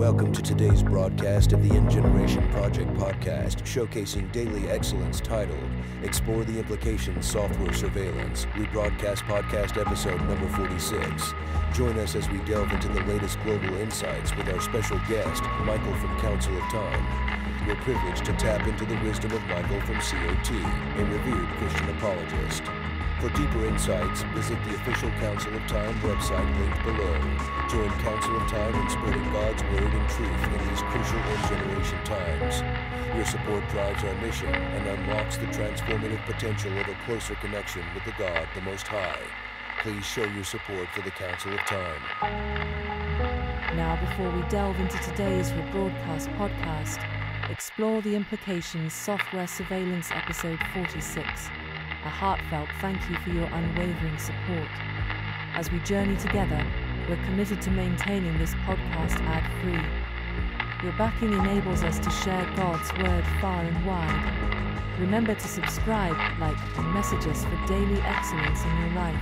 Welcome to today's broadcast of the End Generation Project podcast, showcasing daily excellence titled Explore the Implications Software Surveillance. We broadcast podcast episode number 46. Join us as we delve into the latest global insights with our special guest, Michael from Council of Time. We're privileged to tap into the wisdom of Michael from COT, a revered Christian apologist. For deeper insights, visit the official Council of Time website linked below. Join Council of Time in spreading God's word and truth in these crucial end generation times. Your support drives our mission and unlocks the transformative potential of a closer connection with the God, the Most High. Please show your support for the Council of Time. Now, before we delve into today's rebroadcast podcast, explore the implications software surveillance episode 46 a heartfelt thank you for your unwavering support. As we journey together, we're committed to maintaining this podcast ad free. Your backing enables us to share God's word far and wide. Remember to subscribe, like, and message us for daily excellence in your life.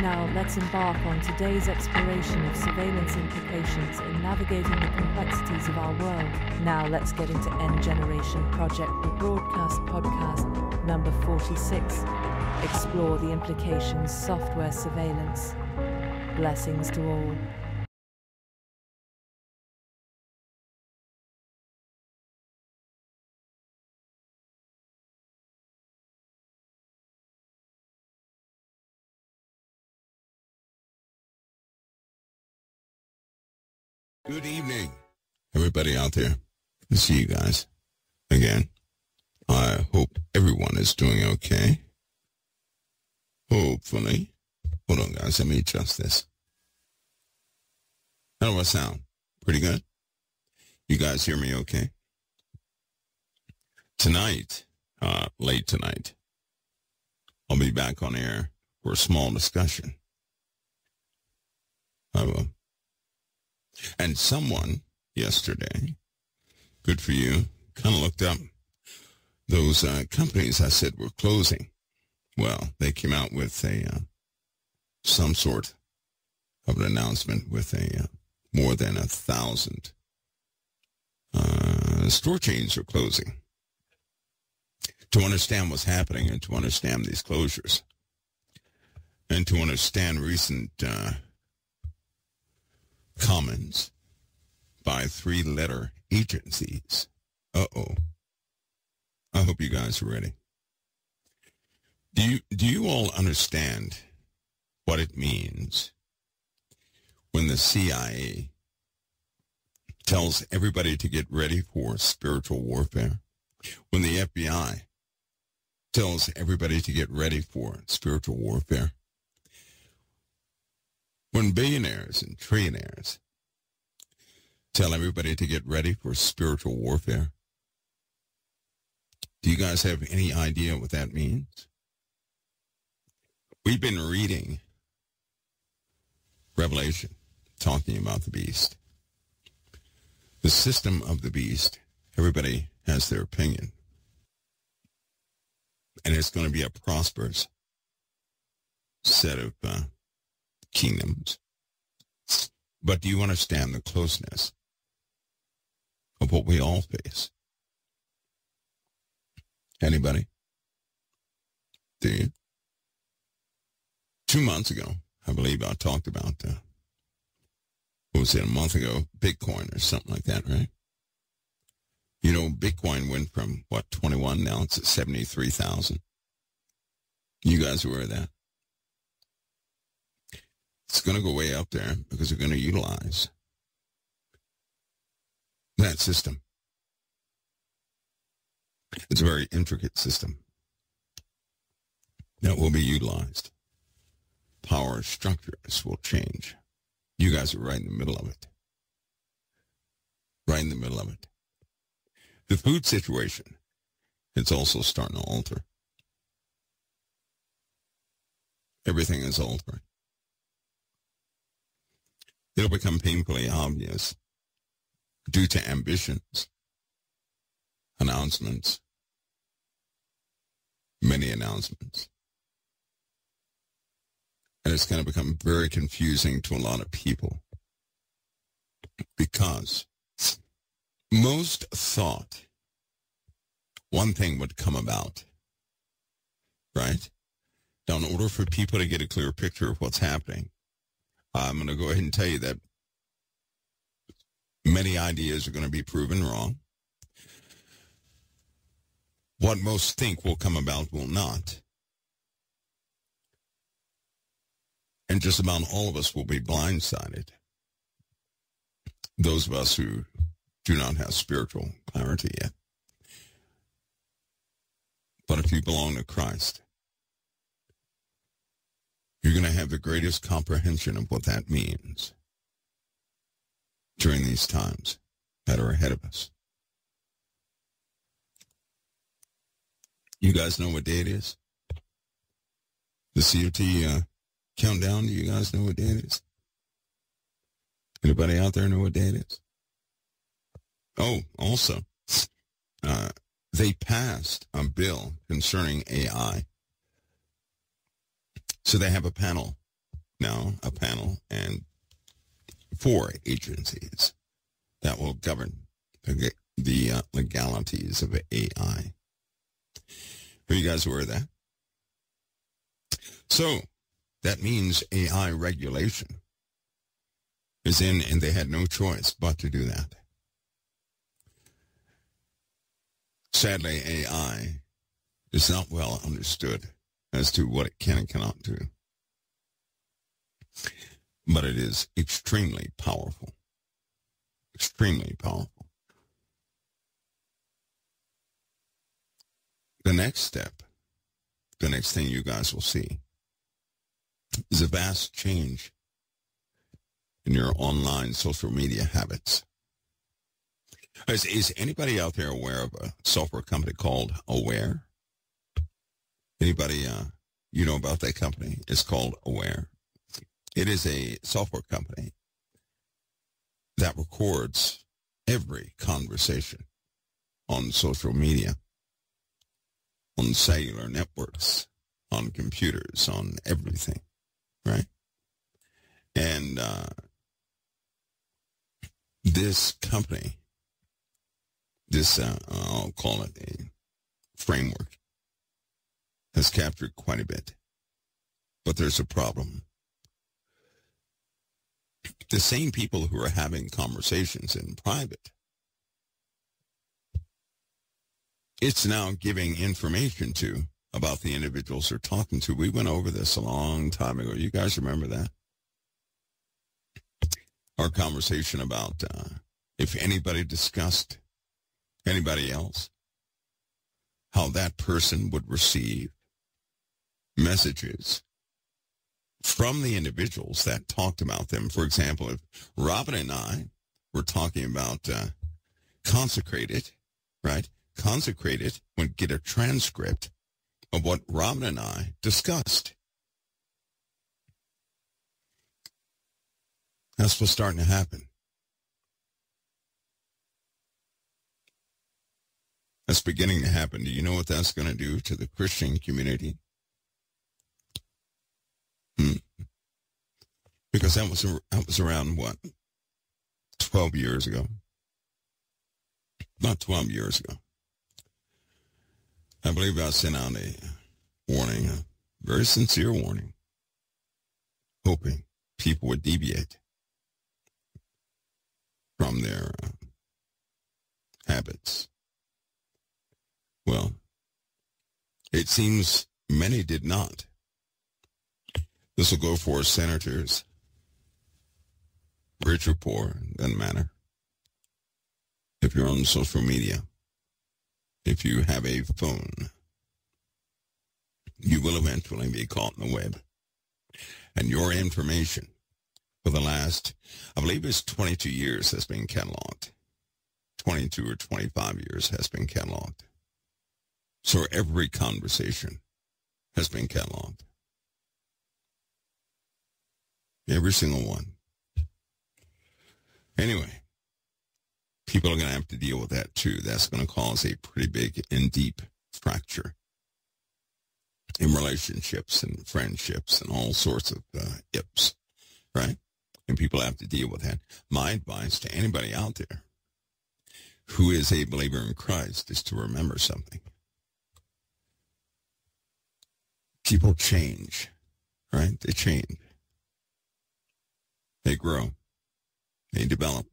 Now, let's embark on today's exploration of surveillance implications in navigating the complexities of our world. Now, let's get into End Generation Project, the broadcast podcast number 46 Explore the Implications Software Surveillance. Blessings to all. Good evening, everybody out there. See you guys again. I hope everyone is doing okay. Hopefully. Hold on, guys. Let me adjust this. How do I sound? Pretty good? You guys hear me okay? Tonight, uh, late tonight, I'll be back on air for a small discussion. I will. And someone yesterday, good for you, kind of looked up those uh, companies I said were closing. Well, they came out with a uh, some sort of an announcement with a uh, more than a thousand uh, store chains are closing. To understand what's happening and to understand these closures and to understand recent uh, comments by three-letter agencies. Uh-oh. I hope you guys are ready. Do you, do you all understand what it means when the CIA tells everybody to get ready for spiritual warfare? When the FBI tells everybody to get ready for spiritual warfare? When billionaires and trillionaires tell everybody to get ready for spiritual warfare? Do you guys have any idea what that means? We've been reading Revelation, talking about the beast. The system of the beast, everybody has their opinion. And it's going to be a prosperous set of uh, kingdoms. But do you understand the closeness of what we all face? Anybody? Do you? Two months ago, I believe I talked about, uh, what was it, a month ago, Bitcoin or something like that, right? You know, Bitcoin went from, what, 21, now it's at 73,000. You guys aware of that? It's going to go way up there because they're going to utilize that system. It's a very intricate system that will be utilized. Power structures will change. You guys are right in the middle of it. Right in the middle of it. The food situation, it's also starting to alter. Everything is altering. It'll become painfully obvious due to ambitions announcements, many announcements. And it's going to become very confusing to a lot of people Because most thought one thing would come about, right? Now, in order for people to get a clear picture of what's happening, I'm going to go ahead and tell you that many ideas are going to be proven wrong. What most think will come about will not. And just about all of us will be blindsided. Those of us who do not have spiritual clarity yet. But if you belong to Christ, you're going to have the greatest comprehension of what that means during these times that are ahead of us. You guys know what day it is? The COT uh, countdown, do you guys know what day it is? Anybody out there know what day it is? Oh, also, uh, they passed a bill concerning AI. So they have a panel now, a panel, and four agencies that will govern the, the uh, legalities of AI. Are you guys aware of that? So that means AI regulation is in, and they had no choice but to do that. Sadly, AI is not well understood as to what it can and cannot do. But it is extremely powerful. Extremely powerful. The next step, the next thing you guys will see, is a vast change in your online social media habits. Is, is anybody out there aware of a software company called Aware? Anybody uh, you know about that company? It's called Aware. It is a software company that records every conversation on social media, on cellular networks, on computers, on everything, right? And uh, this company this, uh, I'll call it a framework, has captured quite a bit. But there's a problem. The same people who are having conversations in private, it's now giving information to about the individuals they're talking to. We went over this a long time ago. You guys remember that? Our conversation about uh, if anybody discussed anybody else, how that person would receive messages from the individuals that talked about them. For example, if Robin and I were talking about uh, consecrated, right? Consecrated would get a transcript of what Robin and I discussed. That's what's starting to happen. That's beginning to happen. Do you know what that's going to do to the Christian community? Hmm. Because that was that was around what twelve years ago, not twelve years ago. I believe I sent out a warning, a very sincere warning, hoping people would deviate from their uh, habits well, it seems many did not. This will go for senators, rich or poor, doesn't matter. If you're on social media, if you have a phone, you will eventually be caught in the web. And your information for the last, I believe it's 22 years has been cataloged. 22 or 25 years has been cataloged. So every conversation has been cataloged. Every single one. Anyway, people are going to have to deal with that too. That's going to cause a pretty big and deep fracture in relationships and friendships and all sorts of uh, ips, right? And people have to deal with that. My advice to anybody out there who is a believer in Christ is to remember something. People change, right? They change. They grow. They develop.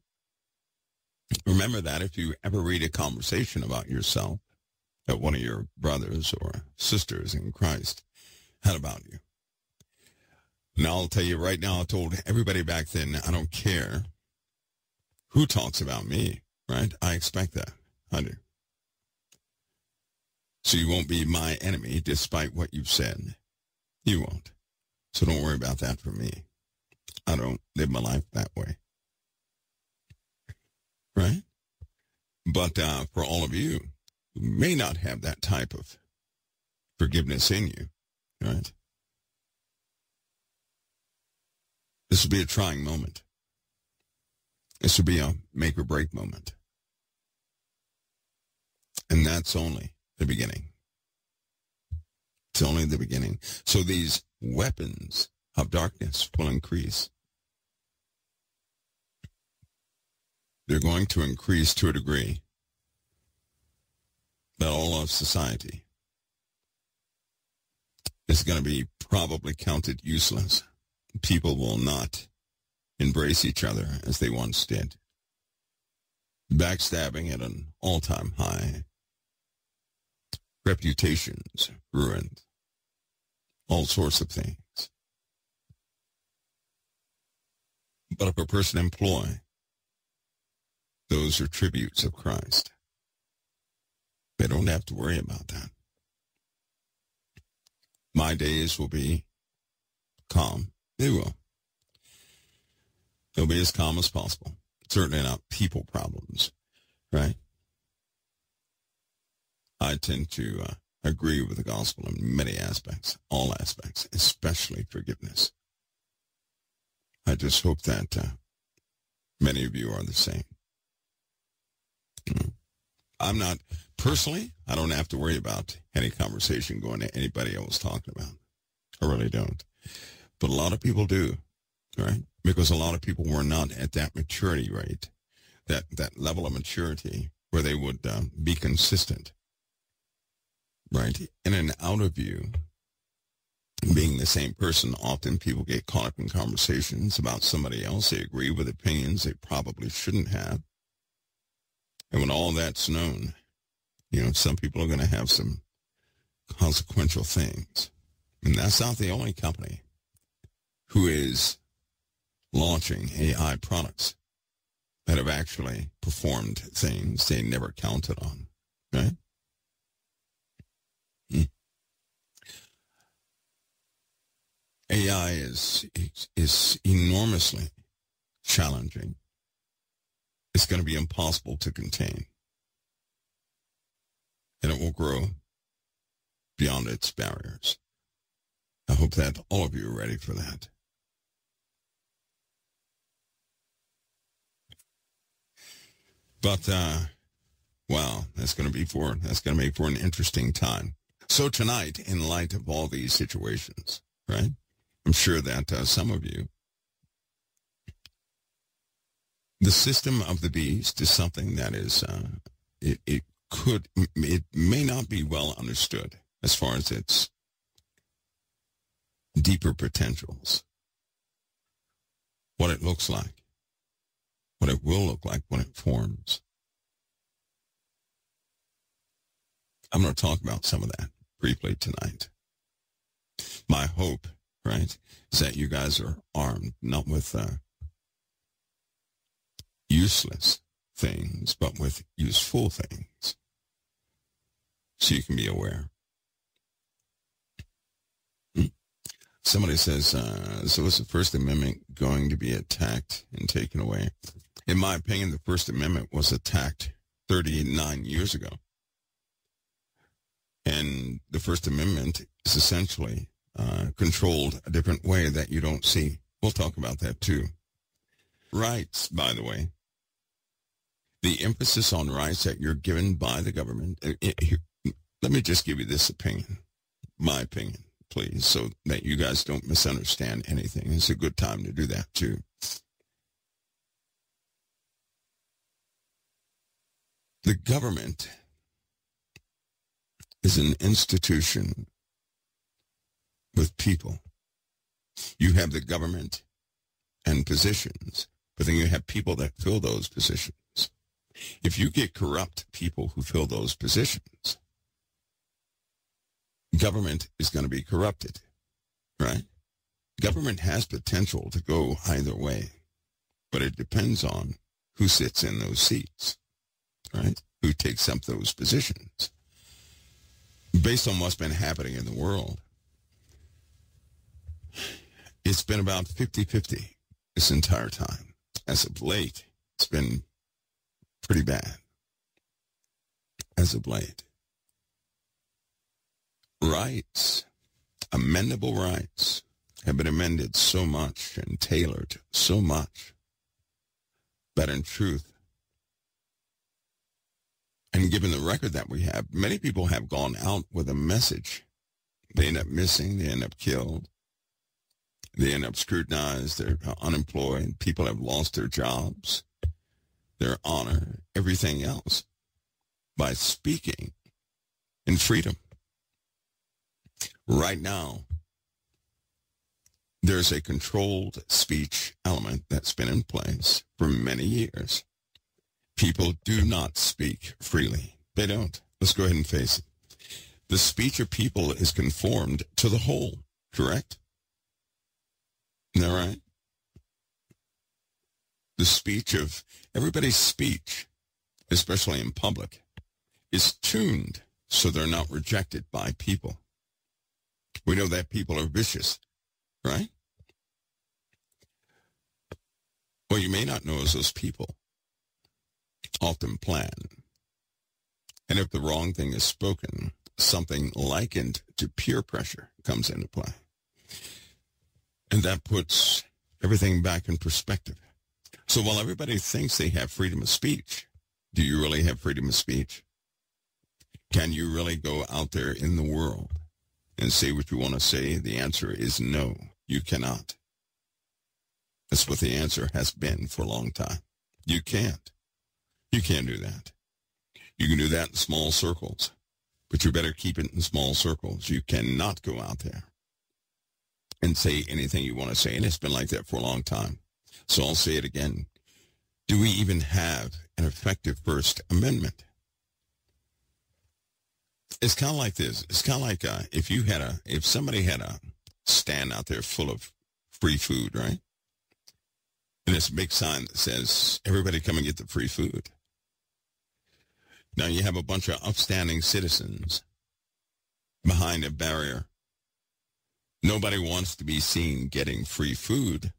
Remember that if you ever read a conversation about yourself that one of your brothers or sisters in Christ had about you. Now I'll tell you right now, I told everybody back then, I don't care who talks about me, right? I expect that. I do. So you won't be my enemy despite what you've said. You won't. So don't worry about that for me. I don't live my life that way. Right? But uh, for all of you who may not have that type of forgiveness in you, right? This will be a trying moment. This will be a make or break moment. And that's only the beginning. It's only the beginning. So these weapons of darkness will increase. They're going to increase to a degree that all of society is going to be probably counted useless. People will not embrace each other as they once did. Backstabbing at an all-time high. Reputations ruined. All sorts of things. But if a person employ, those are tributes of Christ. They don't have to worry about that. My days will be calm. They will. They'll be as calm as possible. Certainly not people problems, right? I tend to uh, agree with the gospel in many aspects, all aspects, especially forgiveness. I just hope that uh, many of you are the same. I'm not, personally, I don't have to worry about any conversation going to anybody I was talking about. I really don't. But a lot of people do, right? Because a lot of people were not at that maturity rate, that, that level of maturity where they would um, be consistent, right? In and out of you, being the same person, often people get caught up in conversations about somebody else. They agree with opinions they probably shouldn't have. And when all that's known, you know, some people are going to have some consequential things. And that's not the only company who is launching AI products that have actually performed things they never counted on, right? Hmm. AI is, is enormously challenging it's going to be impossible to contain. And it will grow beyond its barriers. I hope that all of you are ready for that. But, uh, wow, that's going to be for, that's going to make for an interesting time. So tonight, in light of all these situations, right, I'm sure that uh, some of you the system of the beast is something that is, uh, it, it could, it may not be well understood as far as its deeper potentials. What it looks like, what it will look like when it forms. I'm going to talk about some of that briefly tonight. My hope, right, is that you guys are armed, not with uh, useless things, but with useful things. So you can be aware. Somebody says, uh, so is the First Amendment going to be attacked and taken away? In my opinion, the First Amendment was attacked 39 years ago. And the First Amendment is essentially uh, controlled a different way that you don't see. We'll talk about that too. Rights, by the way, the emphasis on rights that you're given by the government. Eh, eh, here, let me just give you this opinion, my opinion, please, so that you guys don't misunderstand anything. It's a good time to do that, too. The government is an institution with people. You have the government and positions, but then you have people that fill those positions. If you get corrupt people who fill those positions, government is going to be corrupted, right? Government has potential to go either way, but it depends on who sits in those seats, right? Who takes up those positions. Based on what's been happening in the world, it's been about 50-50 this entire time. As of late, it's been pretty bad. As of late. Rights, amendable rights, have been amended so much and tailored so much that in truth, and given the record that we have, many people have gone out with a message. They end up missing, they end up killed, they end up scrutinized, they're unemployed, people have lost their jobs, their honor, everything else by speaking in freedom. Right now, there's a controlled speech element that's been in place for many years. People do not speak freely. They don't. Let's go ahead and face it. The speech of people is conformed to the whole, correct? Isn't that right? The speech of everybody's speech, especially in public, is tuned so they're not rejected by people. We know that people are vicious, right? What you may not know is those people often plan. And if the wrong thing is spoken, something likened to peer pressure comes into play. And that puts everything back in perspective. So while everybody thinks they have freedom of speech, do you really have freedom of speech? Can you really go out there in the world and say what you want to say? The answer is no, you cannot. That's what the answer has been for a long time. You can't. You can't do that. You can do that in small circles, but you better keep it in small circles. You cannot go out there and say anything you want to say. And it's been like that for a long time. So I'll say it again. Do we even have an effective First Amendment? It's kind of like this. It's kind of like uh, if you had a, if somebody had a stand out there full of free food, right? And a big sign that says, everybody come and get the free food. Now you have a bunch of upstanding citizens behind a barrier. Nobody wants to be seen getting free food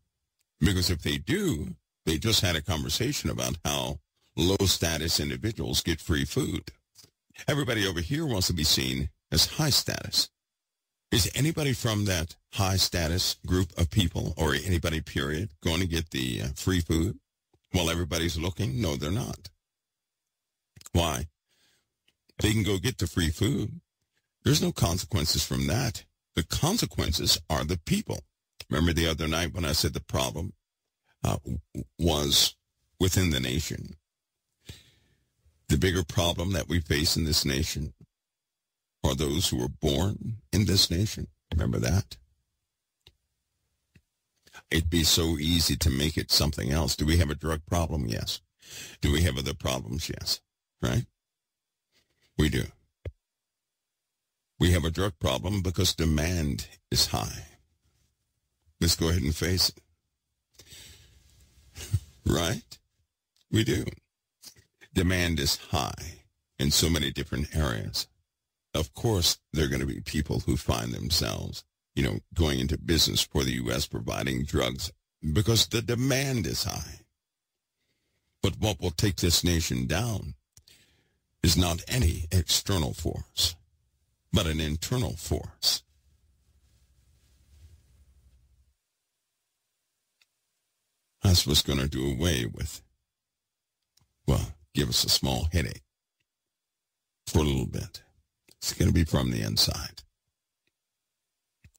because if they do, they just had a conversation about how low status individuals get free food. Everybody over here wants to be seen as high status. Is anybody from that high status group of people or anybody period going to get the uh, free food while everybody's looking? No, they're not. Why? They can go get the free food. There's no consequences from that. The consequences are the people. Remember the other night when I said the problem uh, was within the nation. The bigger problem that we face in this nation are those who were born in this nation. Remember that? It'd be so easy to make it something else. Do we have a drug problem? Yes. Do we have other problems? Yes. Right? We do. We have a drug problem because demand is high. Let's go ahead and face it. right? We do. Demand is high in so many different areas of course, there are going to be people who find themselves, you know, going into business for the U.S. providing drugs because the demand is high. But what will take this nation down is not any external force, but an internal force. That's what's going to do away with, well, give us a small headache for a little bit. It's going to be from the inside.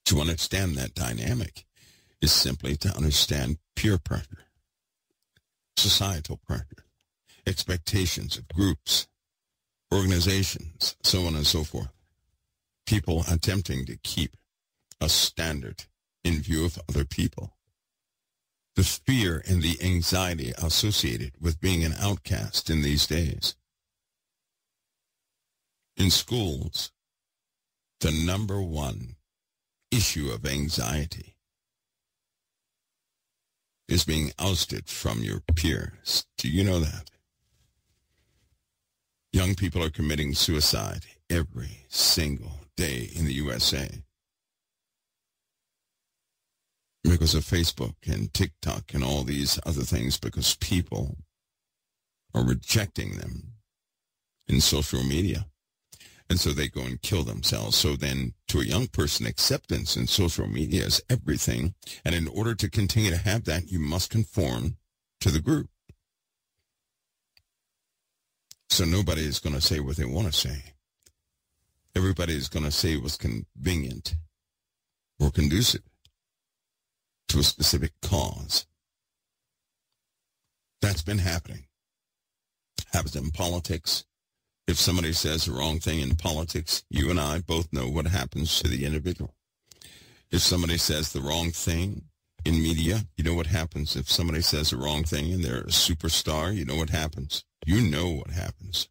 To understand that dynamic is simply to understand peer pressure, societal pressure, expectations of groups, organizations, so on and so forth. People attempting to keep a standard in view of other people. The fear and the anxiety associated with being an outcast in these days. In schools, the number one issue of anxiety is being ousted from your peers. Do you know that? Young people are committing suicide every single day in the USA because of Facebook and TikTok and all these other things because people are rejecting them in social media. And so they go and kill themselves. So then to a young person, acceptance in social media is everything. And in order to continue to have that, you must conform to the group. So nobody is going to say what they want to say. Everybody is going to say what's convenient or conducive to a specific cause. That's been happening. Happens in politics, if somebody says the wrong thing in politics, you and I both know what happens to the individual. If somebody says the wrong thing in media, you know what happens. If somebody says the wrong thing and they're a superstar, you know what happens. You know what happens.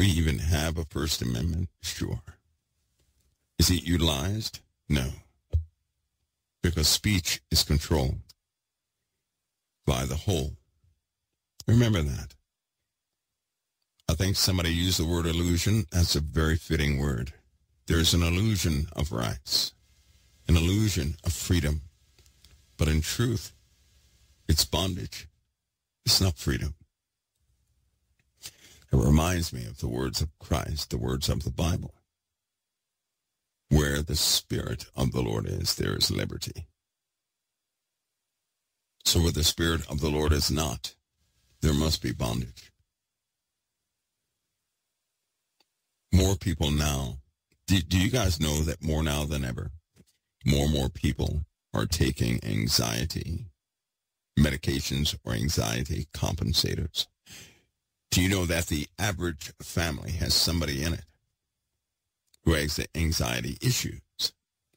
We even have a First Amendment? Sure. Is it utilized? No because speech is controlled by the whole. Remember that. I think somebody used the word illusion. That's a very fitting word. There's an illusion of rights, an illusion of freedom. But in truth, it's bondage. It's not freedom. It reminds me of the words of Christ, the words of the Bible. Where the Spirit of the Lord is, there is liberty. So where the Spirit of the Lord is not, there must be bondage. More people now. Do, do you guys know that more now than ever, more and more people are taking anxiety medications or anxiety compensators? Do you know that the average family has somebody in it who has anxiety issues.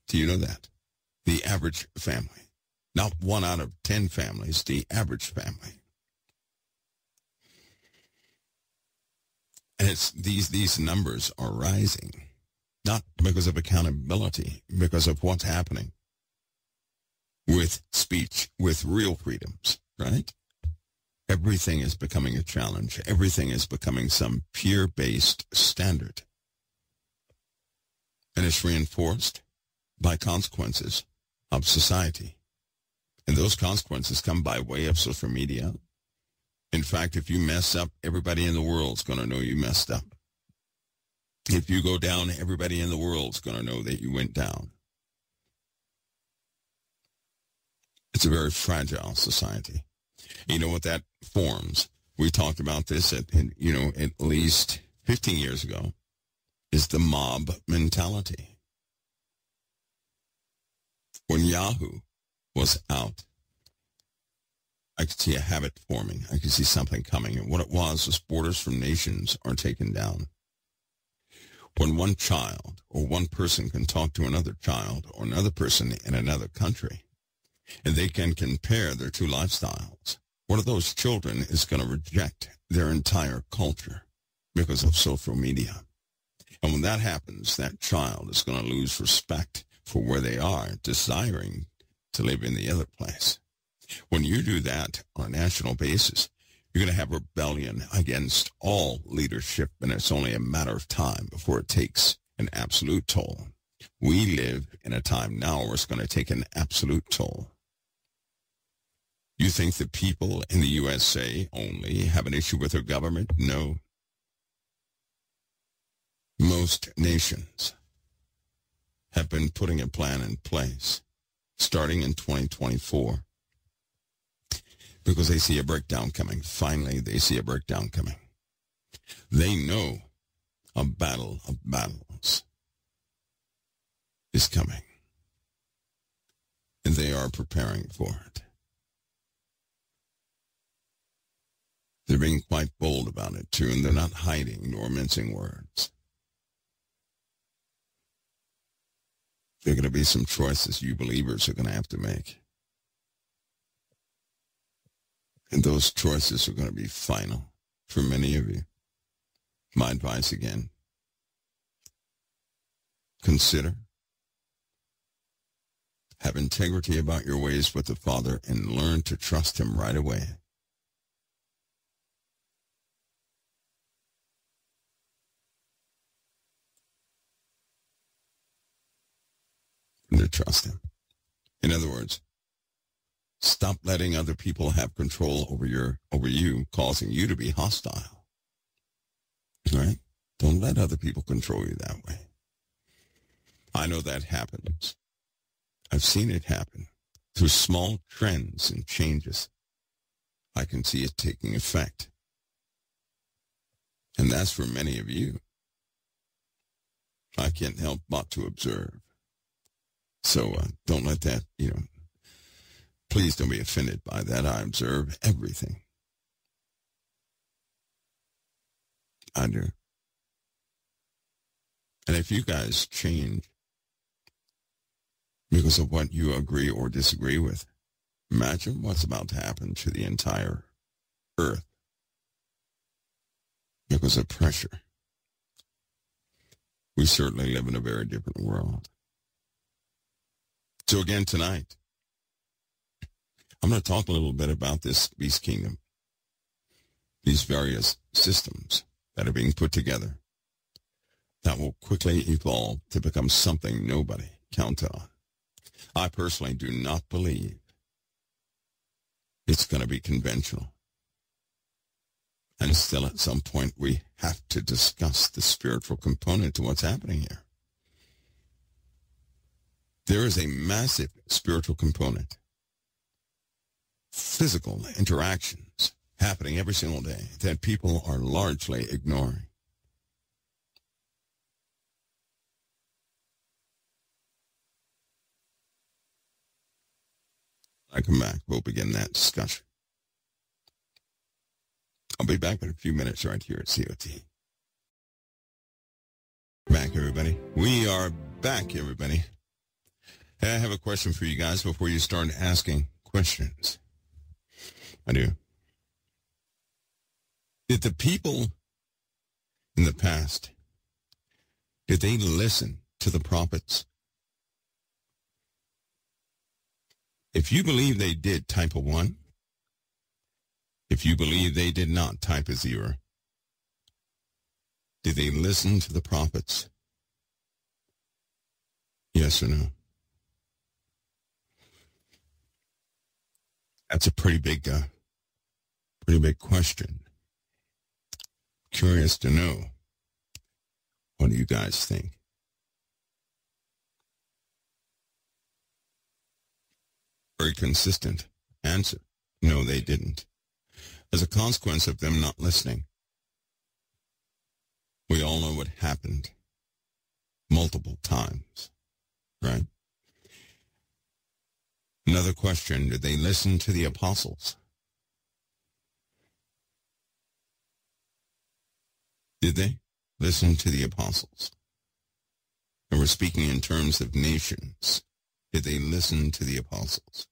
Do you know that? The average family. Not one out of 10 families, the average family. And it's these, these numbers are rising, not because of accountability, because of what's happening with speech, with real freedoms, right? Everything is becoming a challenge. Everything is becoming some peer-based standard and it's reinforced by consequences of society. And those consequences come by way of social media. In fact, if you mess up, everybody in the world's going to know you messed up. If you go down, everybody in the world's going to know that you went down. It's a very fragile society. You know what that forms? We talked about this at, you know, at least 15 years ago is the mob mentality. When Yahoo was out, I could see a habit forming. I could see something coming. And what it was was borders from nations are taken down. When one child or one person can talk to another child or another person in another country, and they can compare their two lifestyles, one of those children is going to reject their entire culture because of social media. And when that happens, that child is going to lose respect for where they are, desiring to live in the other place. When you do that on a national basis, you're going to have rebellion against all leadership, and it's only a matter of time before it takes an absolute toll. We live in a time now where it's going to take an absolute toll. Think the people in the USA only have an issue with their government? No, most nations have been putting a plan in place starting in 2024 because they see a breakdown coming. Finally, they see a breakdown coming. They know a battle of battles is coming. And they are preparing for it. They're being quite bold about it, too, and they're not hiding nor mincing words. There are going to be some choices you believers are going to have to make. And those choices are going to be final for many of you. My advice again, consider, have integrity about your ways with the Father, and learn to trust him right away. To trust him. In other words, stop letting other people have control over your over you, causing you to be hostile. Right? Don't let other people control you that way. I know that happens. I've seen it happen through small trends and changes. I can see it taking effect. And that's for many of you. I can't help but to observe. So uh, don't let that, you know, please don't be offended by that. I observe everything. I do. And if you guys change because of what you agree or disagree with, imagine what's about to happen to the entire earth because of pressure. We certainly live in a very different world. So again tonight, I'm going to talk a little bit about this beast kingdom, these various systems that are being put together that will quickly evolve to become something nobody count on. I personally do not believe it's going to be conventional. And still at some point we have to discuss the spiritual component to what's happening here. There is a massive spiritual component. Physical interactions happening every single day that people are largely ignoring. I come back, we'll begin that discussion. I'll be back in a few minutes right here at COT. Back, everybody. We are back, everybody. I have a question for you guys before you start asking questions. I do. Did the people in the past, did they listen to the prophets? If you believe they did, type a one. If you believe they did not, type a zero. Did they listen to the prophets? Yes or no? That's a pretty big, uh, pretty big question. Curious to know. What do you guys think? Very consistent answer. No, they didn't. As a consequence of them not listening, we all know what happened multiple times, right? Another question, did they listen to the apostles? Did they listen to the apostles? And we're speaking in terms of nations. Did they listen to the apostles?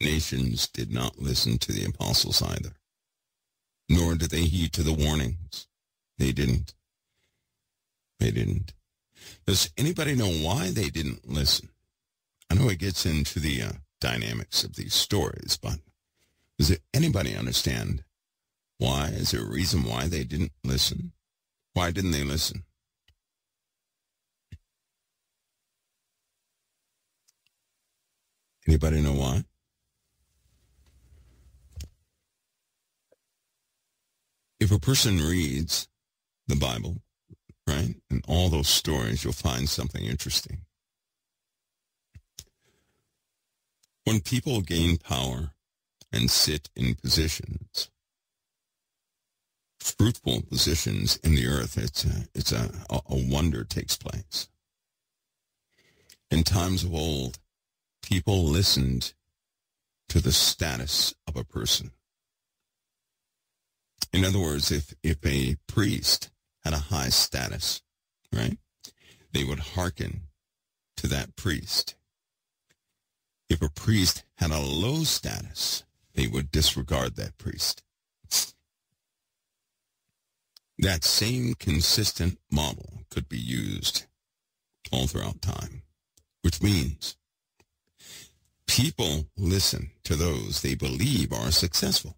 Nations did not listen to the apostles either, nor did they heed to the warnings. They didn't. They didn't. Does anybody know why they didn't listen? I know it gets into the uh, dynamics of these stories, but does anybody understand why? Is there a reason why they didn't listen? Why didn't they listen? Anybody know why? If a person reads the Bible, right, and all those stories, you'll find something interesting. When people gain power and sit in positions, fruitful positions in the earth, it's a, it's a, a wonder takes place. In times of old, people listened to the status of a person. In other words, if, if a priest had a high status, right, they would hearken to that priest. If a priest had a low status, they would disregard that priest. That same consistent model could be used all throughout time, which means people listen to those they believe are successful.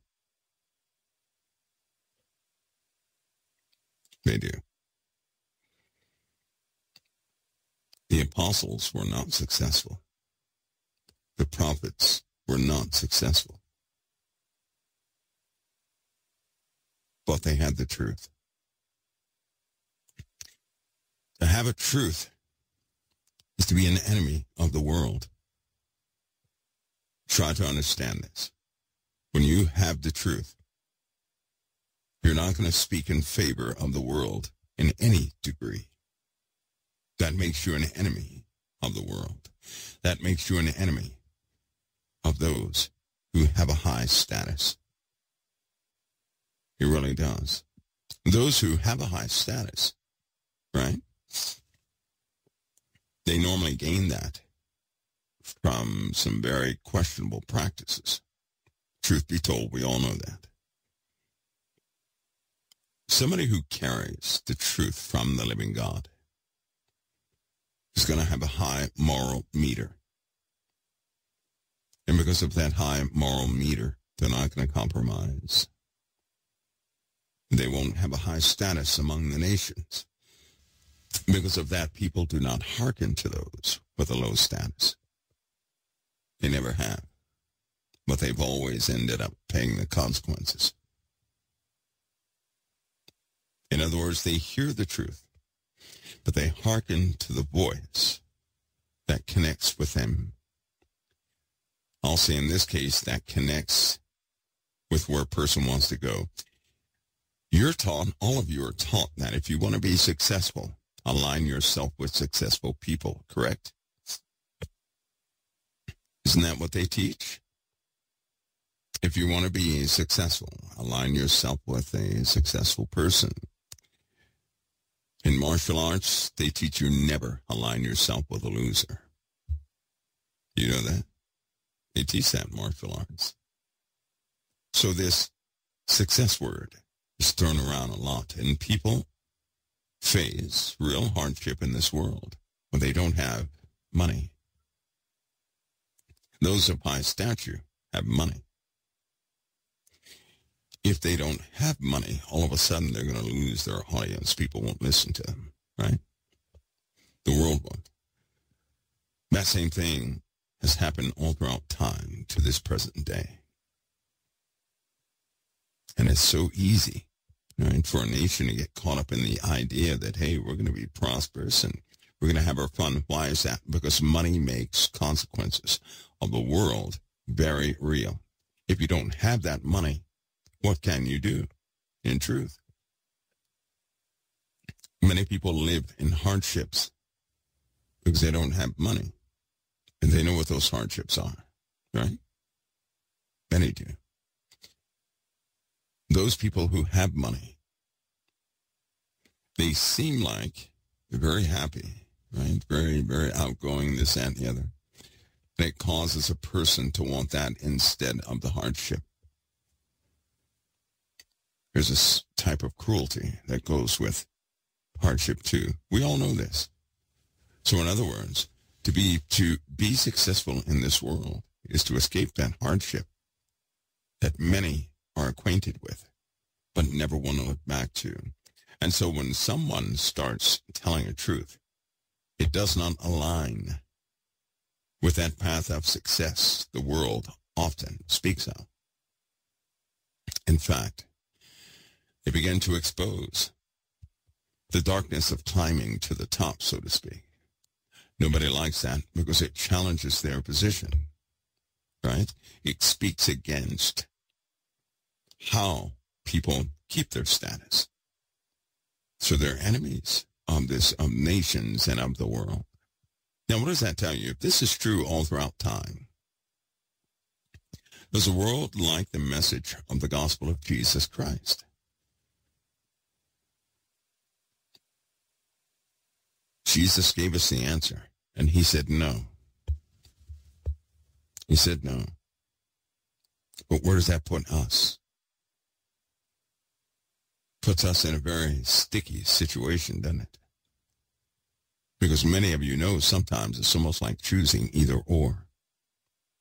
They do. The apostles were not successful. The prophets were not successful. But they had the truth. To have a truth is to be an enemy of the world. Try to understand this. When you have the truth, you're not going to speak in favor of the world in any degree. That makes you an enemy of the world. That makes you an enemy of those who have a high status. It really does. Those who have a high status, right? They normally gain that from some very questionable practices. Truth be told, we all know that. Somebody who carries the truth from the living God is going to have a high moral meter. And because of that high moral meter, they're not going to compromise. They won't have a high status among the nations. Because of that, people do not hearken to those with a low status. They never have. But they've always ended up paying the consequences. In other words, they hear the truth, but they hearken to the voice that connects with them. I'll say in this case, that connects with where a person wants to go. You're taught, all of you are taught that if you want to be successful, align yourself with successful people, correct? Isn't that what they teach? If you want to be successful, align yourself with a successful person. In martial arts, they teach you never align yourself with a loser. You know that? They teach that in martial arts. So this success word is thrown around a lot, and people face real hardship in this world when they don't have money. Those of high stature have money if they don't have money, all of a sudden they're going to lose their audience. People won't listen to them, right? The world won't. That same thing has happened all throughout time to this present day. And it's so easy, right, for a nation to get caught up in the idea that, hey, we're going to be prosperous and we're going to have our fun. Why is that? Because money makes consequences of the world very real. If you don't have that money, what can you do in truth? Many people live in hardships because they don't have money. And they know what those hardships are, right? Many do. Those people who have money, they seem like they're very happy, right? Very, very outgoing, this, and the other. It causes a person to want that instead of the hardship. There's a type of cruelty that goes with hardship too. We all know this. So in other words, to be to be successful in this world is to escape that hardship that many are acquainted with, but never want to look back to. And so when someone starts telling a truth, it does not align with that path of success the world often speaks of. In fact, they began to expose the darkness of climbing to the top, so to speak. Nobody likes that because it challenges their position. right? It speaks against how people keep their status. So they're enemies of this, of nations and of the world. Now, what does that tell you? If this is true all throughout time, does the world like the message of the gospel of Jesus Christ? Jesus gave us the answer, and he said no. He said no. But where does that put us? Puts us in a very sticky situation, doesn't it? Because many of you know sometimes it's almost like choosing either or,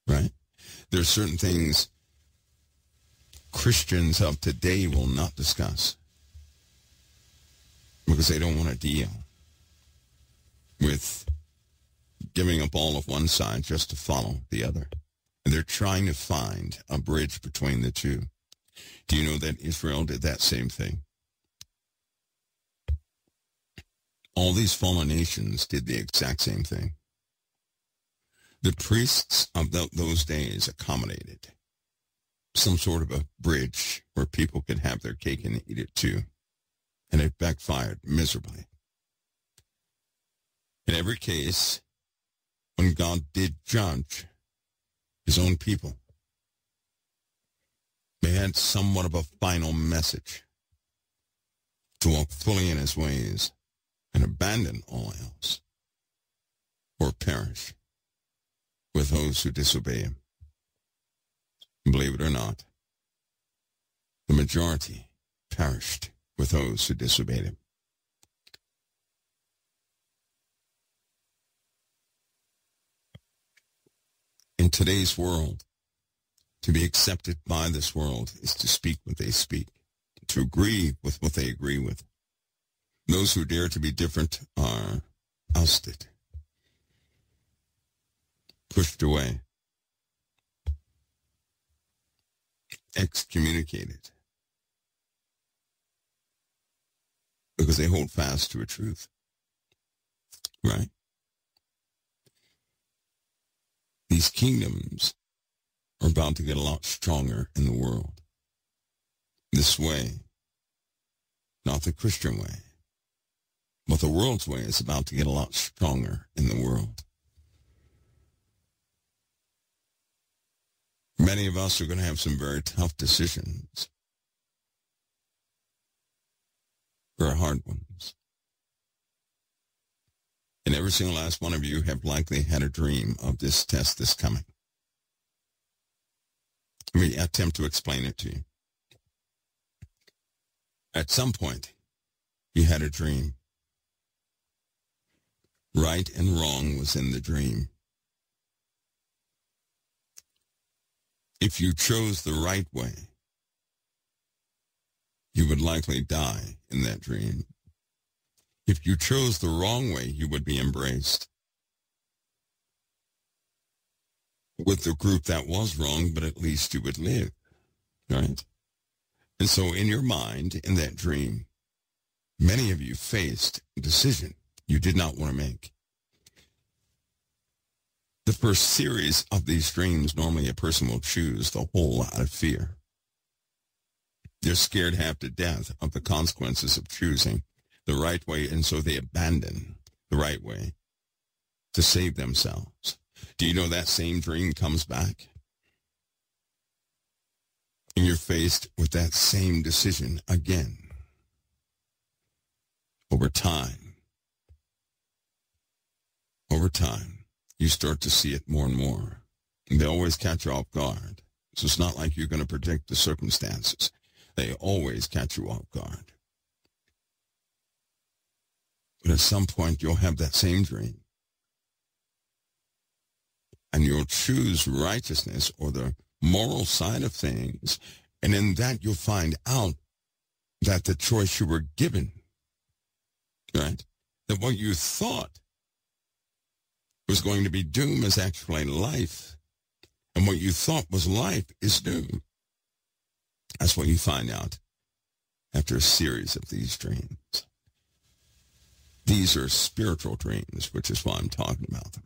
right? There are certain things Christians of today will not discuss because they don't want to deal with giving up all of one side just to follow the other. And they're trying to find a bridge between the two. Do you know that Israel did that same thing? All these fallen nations did the exact same thing. The priests of those days accommodated some sort of a bridge where people could have their cake and eat it too. And it backfired miserably. In every case, when God did judge his own people, they had somewhat of a final message to walk fully in his ways and abandon all else or perish with those who disobey him. Believe it or not, the majority perished with those who disobeyed him. In today's world, to be accepted by this world is to speak what they speak, to agree with what they agree with. Those who dare to be different are ousted pushed away, excommunicated, because they hold fast to a truth. Right? These kingdoms are about to get a lot stronger in the world. This way, not the Christian way, but the world's way is about to get a lot stronger in the world. Many of us are going to have some very tough decisions. Very hard ones. And every single last one of you have likely had a dream of this test that's coming. Let me attempt to explain it to you. At some point, you had a dream. Right and wrong was in the dream. If you chose the right way, you would likely die in that dream. If you chose the wrong way, you would be embraced with the group that was wrong, but at least you would live, right? And so in your mind, in that dream, many of you faced a decision you did not want to make the first series of these dreams, normally a person will choose the whole out of fear. They're scared half to death of the consequences of choosing the right way, and so they abandon the right way to save themselves. Do you know that same dream comes back? And you're faced with that same decision again. Over time. Over time you start to see it more and more. And they always catch you off guard. So it's not like you're going to predict the circumstances. They always catch you off guard. But at some point, you'll have that same dream. And you'll choose righteousness or the moral side of things. And in that, you'll find out that the choice you were given, right, that what you thought was going to be doom is actually life. And what you thought was life is doom. That's what you find out after a series of these dreams. These are spiritual dreams, which is why I'm talking about them.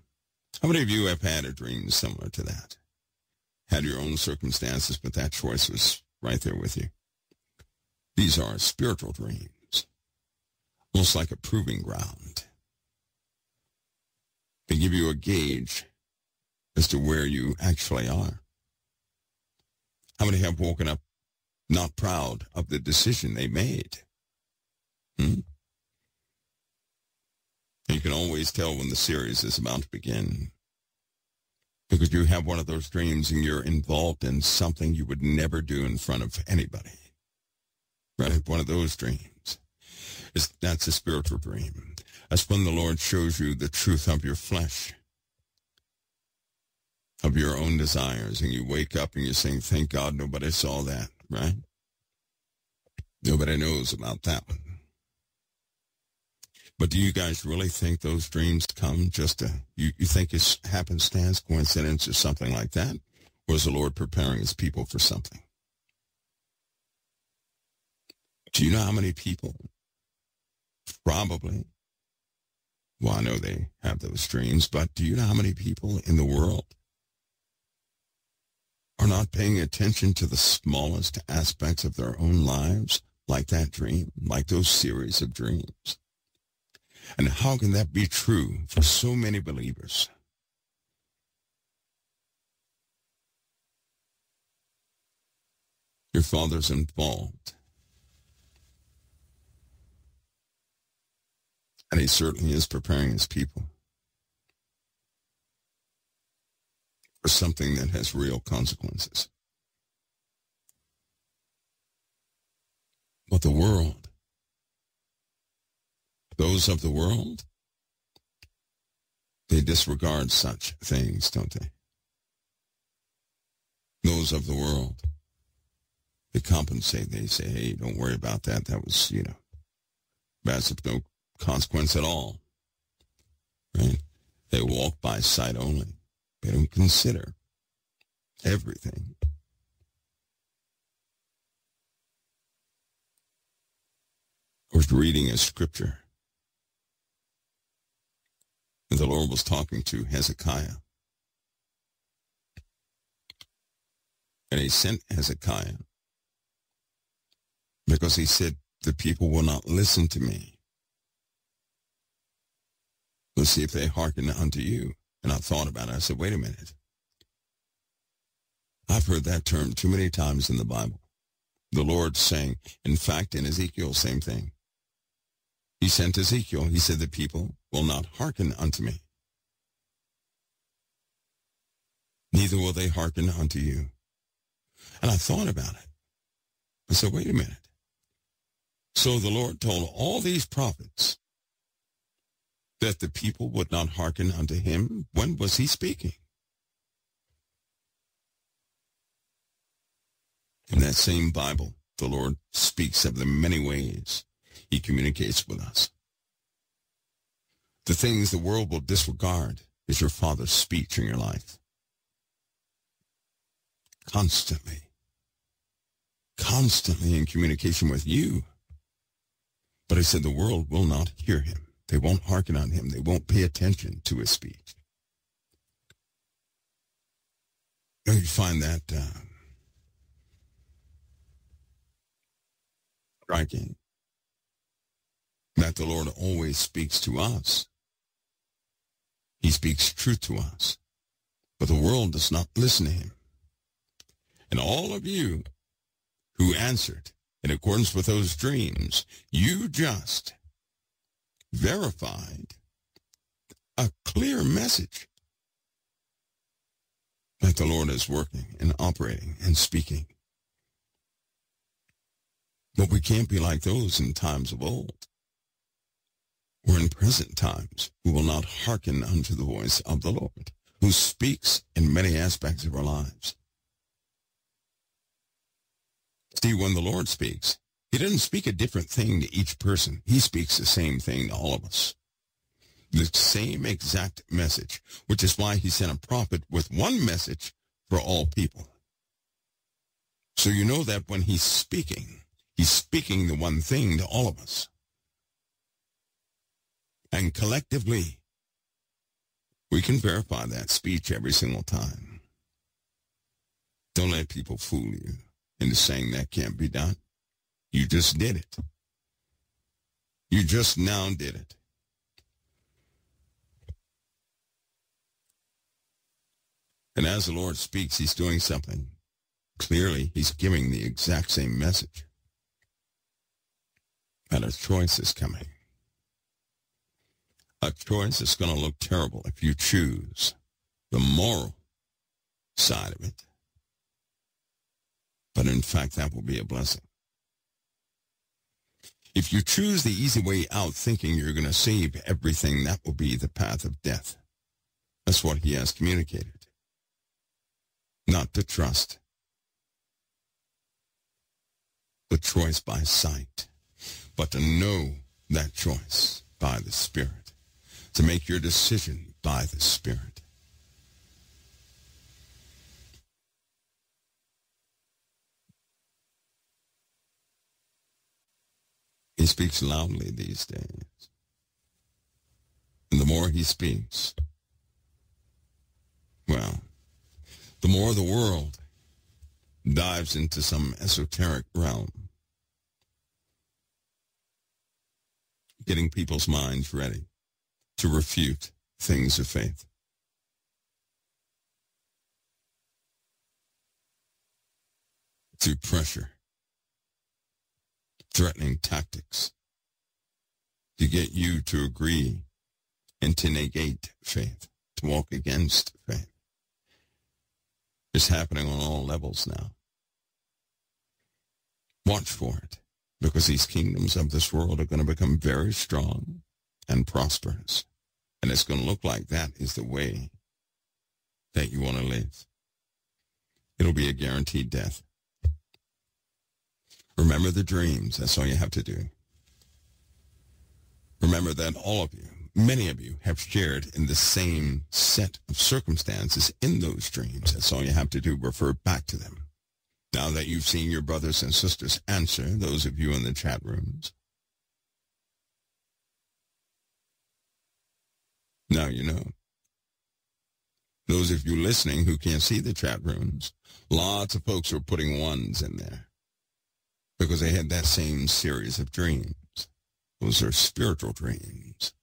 How many of you have had a dream similar to that? had your own circumstances, but that choice was right there with you. These are spiritual dreams, almost like a proving ground. They give you a gauge as to where you actually are. How many have woken up not proud of the decision they made? Hmm? You can always tell when the series is about to begin because you have one of those dreams and you're involved in something you would never do in front of anybody. Right? One of those dreams. It's, that's a spiritual dream. That's when the Lord shows you the truth of your flesh, of your own desires, and you wake up and you're saying, thank God nobody saw that, right? Nobody knows about that one. But do you guys really think those dreams come just to, you, you think it's happenstance, coincidence, or something like that? Or is the Lord preparing his people for something? Do you know how many people probably, well, I know they have those dreams, but do you know how many people in the world are not paying attention to the smallest aspects of their own lives, like that dream, like those series of dreams? And how can that be true for so many believers? Your father's involved. And he certainly is preparing his people for something that has real consequences. But the world those of the world, they disregard such things, don't they? Those of the world, they compensate. They say, hey, don't worry about that. That was, you know, that's of no consequence at all. Right? They walk by sight only. They don't consider everything. I was reading a scripture and the Lord was talking to Hezekiah. And he sent Hezekiah because he said, the people will not listen to me. Let's see if they hearken unto you. And I thought about it. I said, wait a minute. I've heard that term too many times in the Bible. The Lord saying, in fact, in Ezekiel, same thing. He sent Ezekiel. He said, the people will not hearken unto me. Neither will they hearken unto you. And I thought about it. I said, wait a minute. So the Lord told all these prophets that the people would not hearken unto him. When was he speaking? In that same Bible, the Lord speaks of the many ways he communicates with us. The things the world will disregard is your Father's speech in your life. Constantly. Constantly in communication with you. But I said the world will not hear him. They won't hearken on him. They won't pay attention to his speech. Don't you find that uh, striking? That the Lord always speaks to us he speaks truth to us, but the world does not listen to him. And all of you who answered in accordance with those dreams, you just verified a clear message that the Lord is working and operating and speaking. But we can't be like those in times of old or in present times who will not hearken unto the voice of the Lord, who speaks in many aspects of our lives. See, when the Lord speaks, he doesn't speak a different thing to each person. He speaks the same thing to all of us. The same exact message, which is why he sent a prophet with one message for all people. So you know that when he's speaking, he's speaking the one thing to all of us and collectively, we can verify that speech every single time. Don't let people fool you into saying that can't be done. You just did it. You just now did it. And as the Lord speaks, he's doing something. Clearly, he's giving the exact same message. And a choice is coming. A choice is going to look terrible if you choose the moral side of it. But in fact, that will be a blessing. If you choose the easy way out thinking you're going to save everything, that will be the path of death. That's what he has communicated. Not to trust, the choice by sight, but to know that choice by the Spirit, to make your decision by the Spirit. He speaks loudly these days. And the more he speaks, well, the more the world dives into some esoteric realm, getting people's minds ready to refute things of faith. Through pressure, threatening tactics to get you to agree and to negate faith, to walk against faith. It's happening on all levels now. Watch for it, because these kingdoms of this world are going to become very strong and prosperous. And it's going to look like that is the way that you want to live. It'll be a guaranteed death. Remember the dreams. That's all you have to do. Remember that all of you, many of you, have shared in the same set of circumstances in those dreams. That's all you have to do. Refer back to them. Now that you've seen your brothers and sisters answer, those of you in the chat rooms, now you know. Those of you listening who can't see the chat rooms, lots of folks are putting ones in there because they had that same series of dreams. Those are spiritual dreams.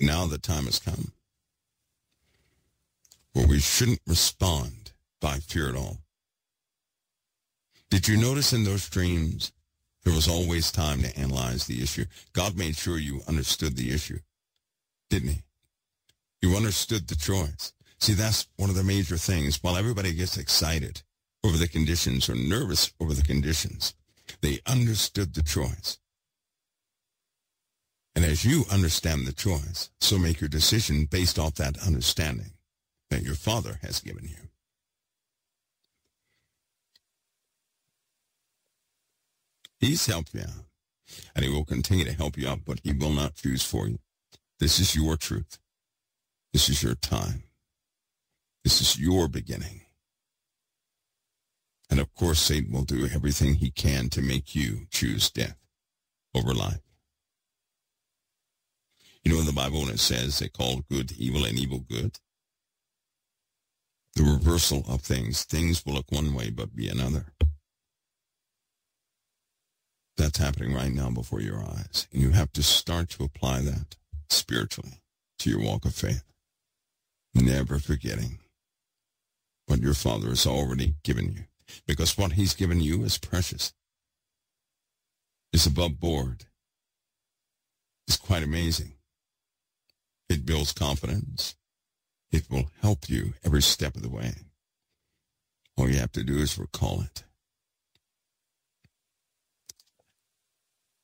Now the time has come where we shouldn't respond by fear at all. Did you notice in those dreams there was always time to analyze the issue? God made sure you understood the issue, didn't he? You understood the choice. See, that's one of the major things. While everybody gets excited over the conditions or nervous over the conditions. They understood the choice. And as you understand the choice, so make your decision based off that understanding that your Father has given you. He's helped you out, and he will continue to help you out, but he will not choose for you. This is your truth. This is your time. This is your beginning. And of course, Satan will do everything he can to make you choose death over life. You know in the Bible when it says they call good evil and evil good? The reversal of things. Things will look one way but be another. That's happening right now before your eyes. And you have to start to apply that spiritually to your walk of faith. Never forgetting what your Father has already given you because what he's given you is precious. It's above board. It's quite amazing. It builds confidence. It will help you every step of the way. All you have to do is recall it.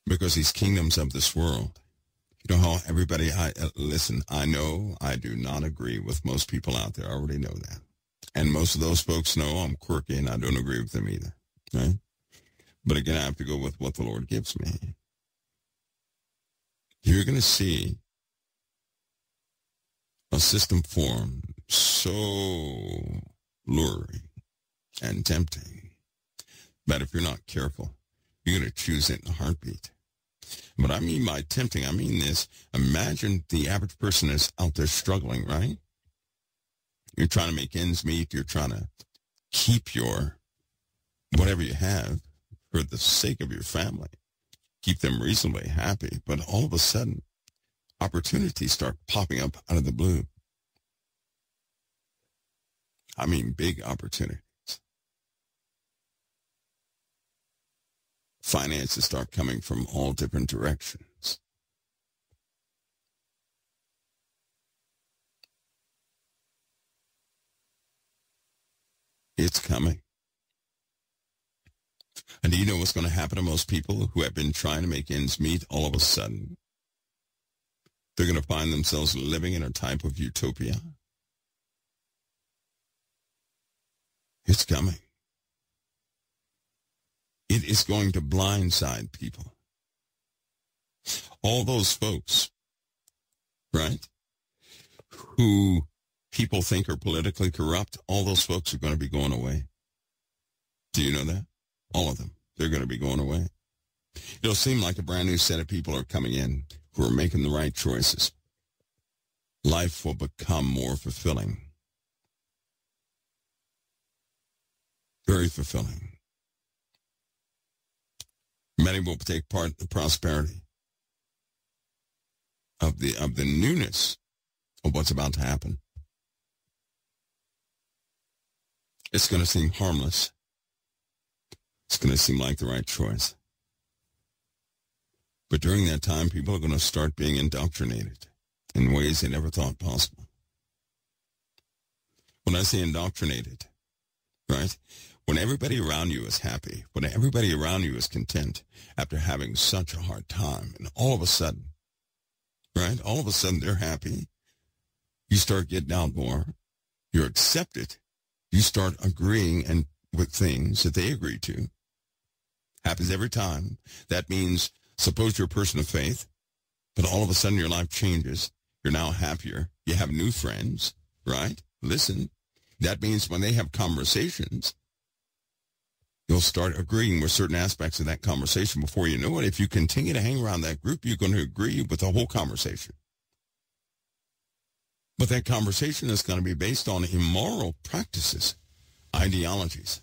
Because these kingdoms of this world, you know how everybody, I uh, listen, I know I do not agree with most people out there. I already know that. And most of those folks know I'm quirky and I don't agree with them either. Right? But again, I have to go with what the Lord gives me. You're going to see a system form so luring and tempting that if you're not careful, you're going to choose it in a heartbeat. But I mean by tempting, I mean this. Imagine the average person is out there struggling, right? You're trying to make ends meet. You're trying to keep your whatever you have for the sake of your family. Keep them reasonably happy. But all of a sudden, opportunities start popping up out of the blue. I mean, big opportunities. Finances start coming from all different directions. It's coming. And do you know what's going to happen to most people who have been trying to make ends meet all of a sudden? They're going to find themselves living in a type of utopia. It's coming. It is going to blindside people. All those folks, right, who people think are politically corrupt, all those folks are going to be going away. Do you know that? All of them. They're going to be going away. It'll seem like a brand new set of people are coming in who are making the right choices. Life will become more fulfilling. Very fulfilling. Many will take part in the prosperity of the of the newness of what's about to happen. It's going to seem harmless. It's going to seem like the right choice. But during that time, people are going to start being indoctrinated in ways they never thought possible. When I say indoctrinated, right? When everybody around you is happy, when everybody around you is content after having such a hard time, and all of a sudden, right? All of a sudden they're happy. You start getting out more. You're accepted. You start agreeing and with things that they agree to. Happens every time. That means suppose you're a person of faith, but all of a sudden your life changes. You're now happier. You have new friends, right? Listen, that means when they have conversations, you'll start agreeing with certain aspects of that conversation before you know it. If you continue to hang around that group, you're going to agree with the whole conversation. But that conversation is going to be based on immoral practices, ideologies.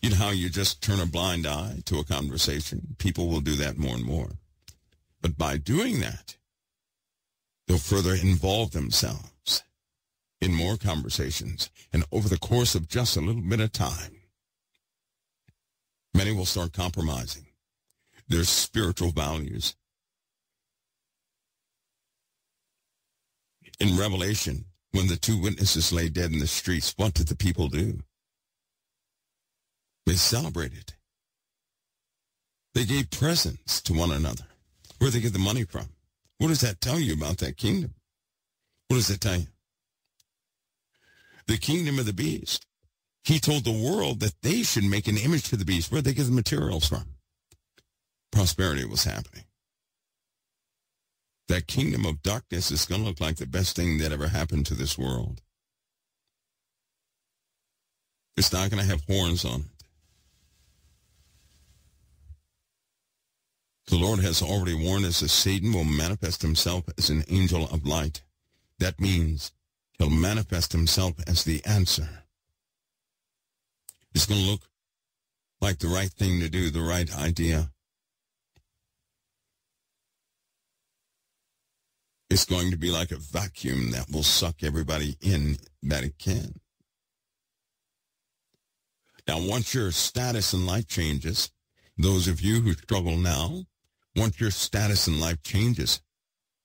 You know how you just turn a blind eye to a conversation? People will do that more and more. But by doing that, they'll further involve themselves in more conversations. And over the course of just a little bit of time, many will start compromising their spiritual values. In Revelation, when the two witnesses lay dead in the streets, what did the people do? They celebrated. They gave presents to one another. Where did they get the money from? What does that tell you about that kingdom? What does it tell you? The kingdom of the beast. He told the world that they should make an image to the beast. Where they get the materials from? Prosperity was happening. That kingdom of darkness is going to look like the best thing that ever happened to this world. It's not going to have horns on it. The Lord has already warned us that Satan will manifest himself as an angel of light. That means he'll manifest himself as the answer. It's going to look like the right thing to do, the right idea. It's going to be like a vacuum that will suck everybody in that it can. Now, once your status in life changes, those of you who struggle now, once your status in life changes,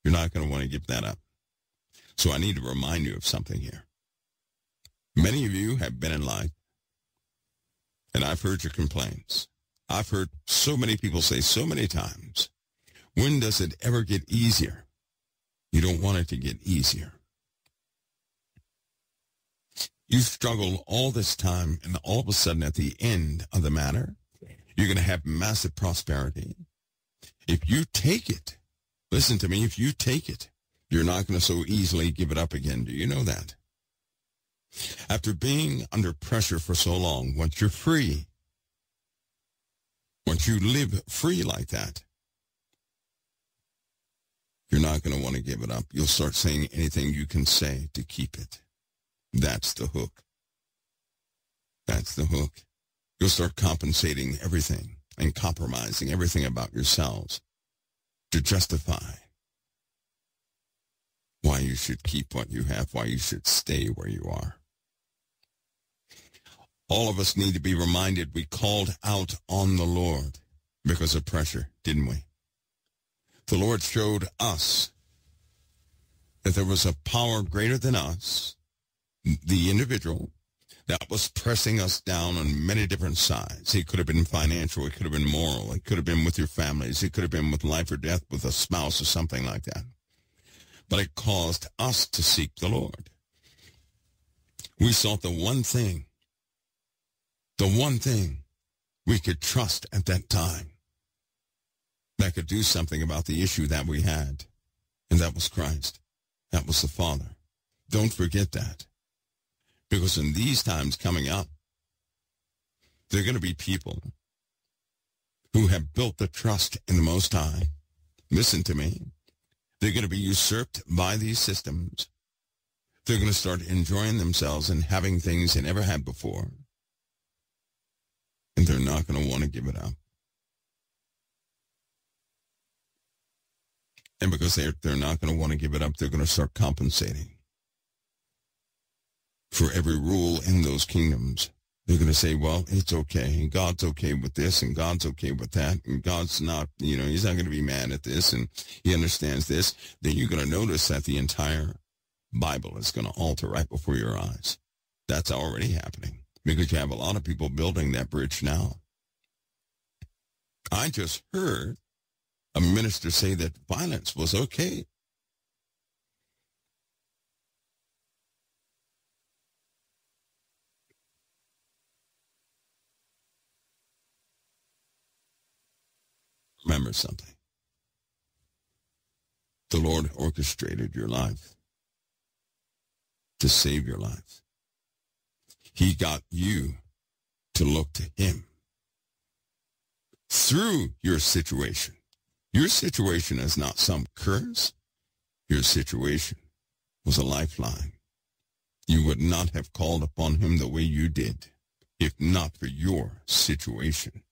you're not going to want to give that up. So I need to remind you of something here. Many of you have been in life, and I've heard your complaints. I've heard so many people say so many times, when does it ever get easier? You don't want it to get easier. You struggle all this time, and all of a sudden at the end of the matter, you're going to have massive prosperity. If you take it, listen to me, if you take it, you're not going to so easily give it up again. Do you know that? After being under pressure for so long, once you're free, once you live free like that, you're not going to want to give it up. You'll start saying anything you can say to keep it. That's the hook. That's the hook. You'll start compensating everything and compromising everything about yourselves to justify why you should keep what you have, why you should stay where you are. All of us need to be reminded we called out on the Lord because of pressure, didn't we? The Lord showed us that there was a power greater than us, the individual, that was pressing us down on many different sides. It could have been financial. It could have been moral. It could have been with your families. It could have been with life or death with a spouse or something like that. But it caused us to seek the Lord. We sought the one thing, the one thing we could trust at that time that could do something about the issue that we had. And that was Christ. That was the Father. Don't forget that. Because in these times coming up, there are going to be people who have built the trust in the Most High. Listen to me. They're going to be usurped by these systems. They're going to start enjoying themselves and having things they never had before. And they're not going to want to give it up. And because they're, they're not going to want to give it up, they're going to start compensating. For every rule in those kingdoms, they're going to say, well, it's okay. And God's okay with this and God's okay with that. And God's not, you know, he's not going to be mad at this and he understands this. Then you're going to notice that the entire Bible is going to alter right before your eyes. That's already happening because you have a lot of people building that bridge now. I just heard a minister say that violence was okay. Remember something. The Lord orchestrated your life to save your life. He got you to look to him through your situation. Your situation is not some curse. Your situation was a lifeline. You would not have called upon him the way you did if not for your situation.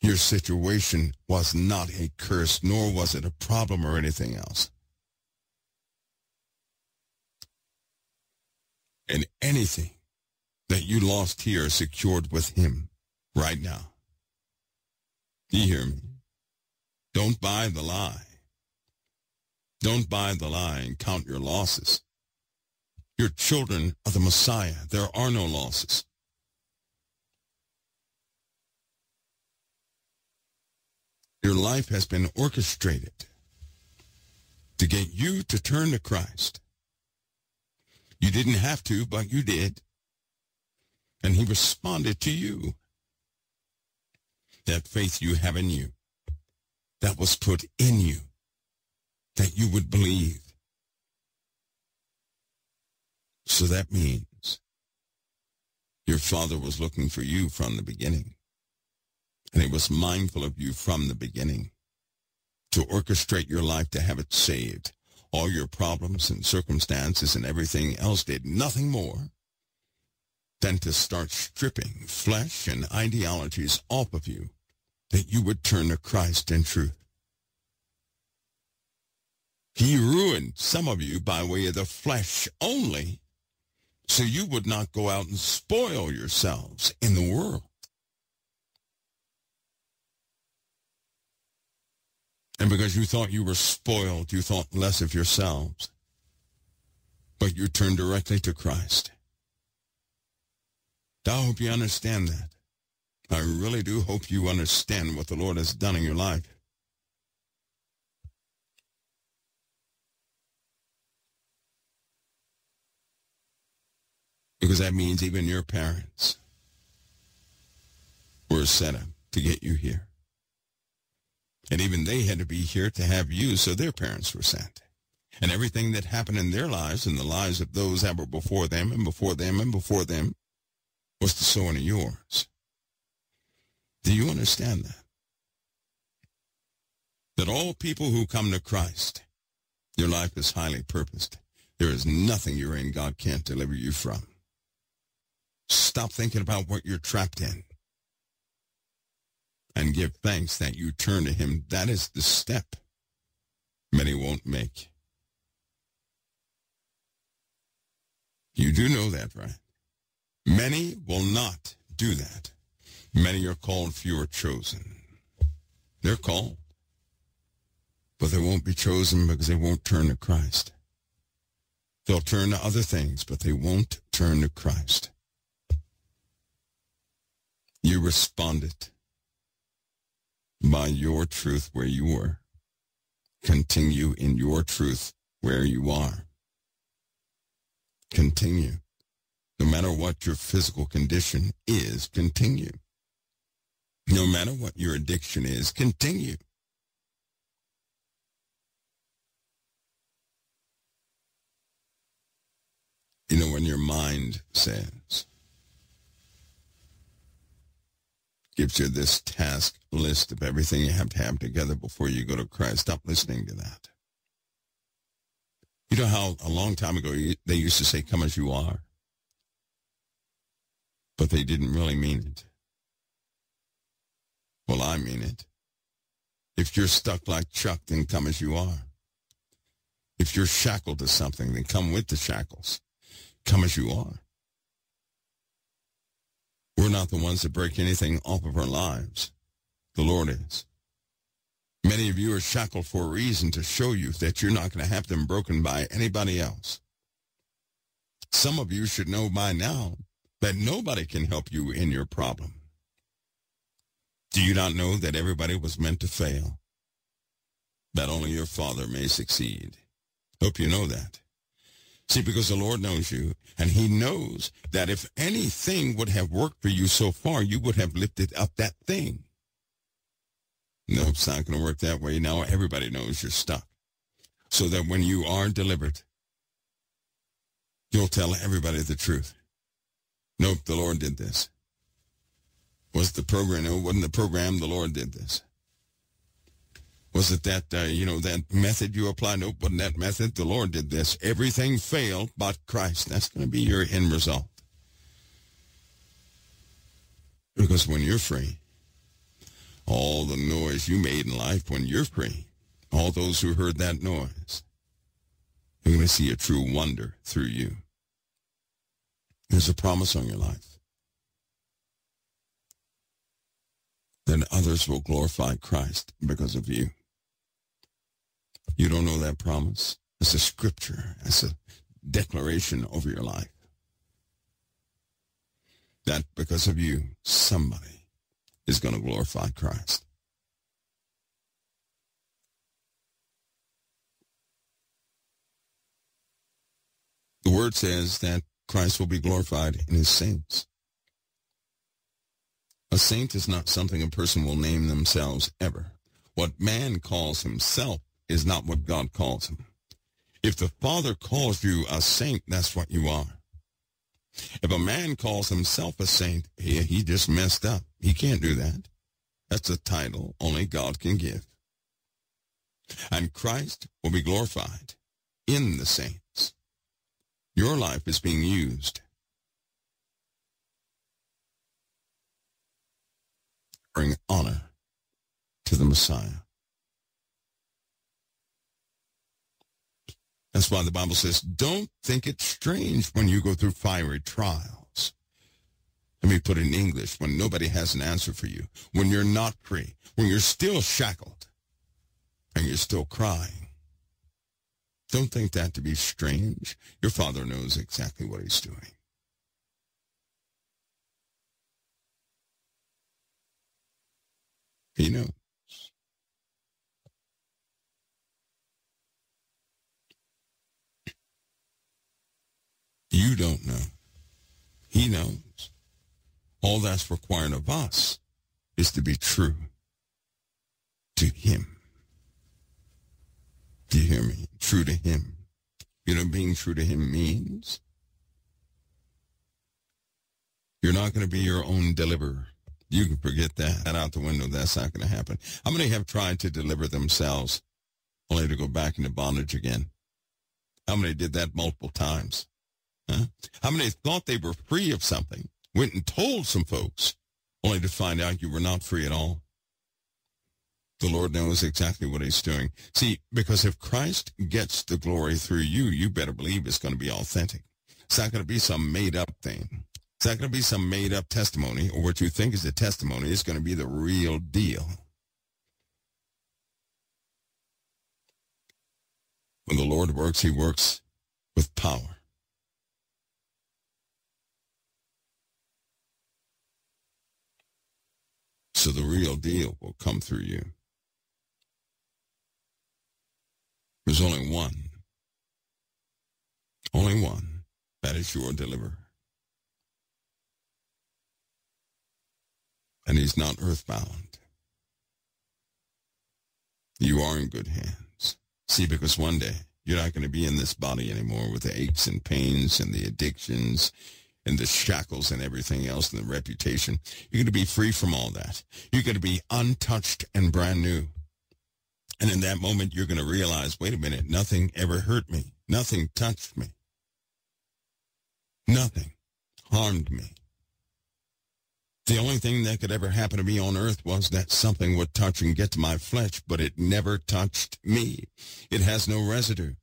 Your situation was not a curse, nor was it a problem or anything else. And anything that you lost here is secured with him right now. Do you hear me? Don't buy the lie. Don't buy the lie and count your losses. Your children are the Messiah. There are no losses. Your life has been orchestrated to get you to turn to Christ. You didn't have to, but you did. And he responded to you. That faith you have in you that was put in you that you would believe. So that means your father was looking for you from the beginning. And he was mindful of you from the beginning to orchestrate your life to have it saved. All your problems and circumstances and everything else did nothing more than to start stripping flesh and ideologies off of you that you would turn to Christ in truth. He ruined some of you by way of the flesh only, so you would not go out and spoil yourselves in the world. And because you thought you were spoiled, you thought less of yourselves. But you turned directly to Christ. I hope you understand that. I really do hope you understand what the Lord has done in your life. Because that means even your parents were set up to get you here. And even they had to be here to have you, so their parents were sent. And everything that happened in their lives and the lives of those that were before them and before them and before them was the sowing of yours. Do you understand that? That all people who come to Christ, your life is highly purposed. There is nothing you're in God can't deliver you from. Stop thinking about what you're trapped in. And give thanks that you turn to him. That is the step many won't make. You do know that, right? Many will not do that. Many are called, few are chosen. They're called, but they won't be chosen because they won't turn to Christ. They'll turn to other things, but they won't turn to Christ. You responded by your truth where you were. Continue in your truth where you are. Continue. No matter what your physical condition is, continue. No matter what your addiction is, continue. You know, when your mind says, gives you this task list of everything you have to have together before you go to Christ, stop listening to that. You know how a long time ago they used to say, come as you are? But they didn't really mean it. Well, I mean it. If you're stuck like Chuck, then come as you are. If you're shackled to something, then come with the shackles. Come as you are. Not the ones that break anything off of our lives. The Lord is. Many of you are shackled for a reason to show you that you're not going to have them broken by anybody else. Some of you should know by now that nobody can help you in your problem. Do you not know that everybody was meant to fail? That only your Father may succeed. Hope you know that. See, because the Lord knows you, and he knows that if anything would have worked for you so far, you would have lifted up that thing. No, it's not going to work that way. Now everybody knows you're stuck. So that when you are delivered, you'll tell everybody the truth. Nope, the Lord did this. Was the program, no, it wasn't the program, the Lord did this. Was it that, uh, you know, that method you applied? Nope, wasn't that method. The Lord did this. Everything failed but Christ. That's going to be your end result. Because when you're free, all the noise you made in life when you're free, all those who heard that noise, they're going to see a true wonder through you. There's a promise on your life. Then others will glorify Christ because of you. You don't know that promise? It's a scripture. It's a declaration over your life. That because of you, somebody is going to glorify Christ. The word says that Christ will be glorified in his saints. A saint is not something a person will name themselves ever. What man calls himself is not what God calls him. If the Father calls you a saint, that's what you are. If a man calls himself a saint, he, he just messed up. He can't do that. That's a title only God can give. And Christ will be glorified in the saints. Your life is being used. Bring honor to the Messiah. That's why the Bible says, don't think it strange when you go through fiery trials. Let me put it in English, when nobody has an answer for you, when you're not free, when you're still shackled, and you're still crying. Don't think that to be strange. Your father knows exactly what he's doing. He knows. You don't know. He knows. All that's required of us is to be true to him. Do you hear me? True to him. You know being true to him means? You're not going to be your own deliverer. You can forget that. Out the window. That's not going to happen. How many have tried to deliver themselves only to go back into bondage again? How many did that multiple times? How many thought they were free of something, went and told some folks, only to find out you were not free at all? The Lord knows exactly what he's doing. See, because if Christ gets the glory through you, you better believe it's going to be authentic. It's not going to be some made-up thing. It's not going to be some made-up testimony or what you think is a testimony. It's going to be the real deal. When the Lord works, he works with power. So the real deal will come through you. There's only one. Only one. That is your deliverer. And he's not earthbound. You are in good hands. See, because one day you're not going to be in this body anymore with the aches and pains and the addictions and the shackles and everything else and the reputation. You're going to be free from all that. You're going to be untouched and brand new. And in that moment, you're going to realize, wait a minute, nothing ever hurt me. Nothing touched me. Nothing harmed me. The only thing that could ever happen to me on earth was that something would touch and get to my flesh, but it never touched me. It has no residue.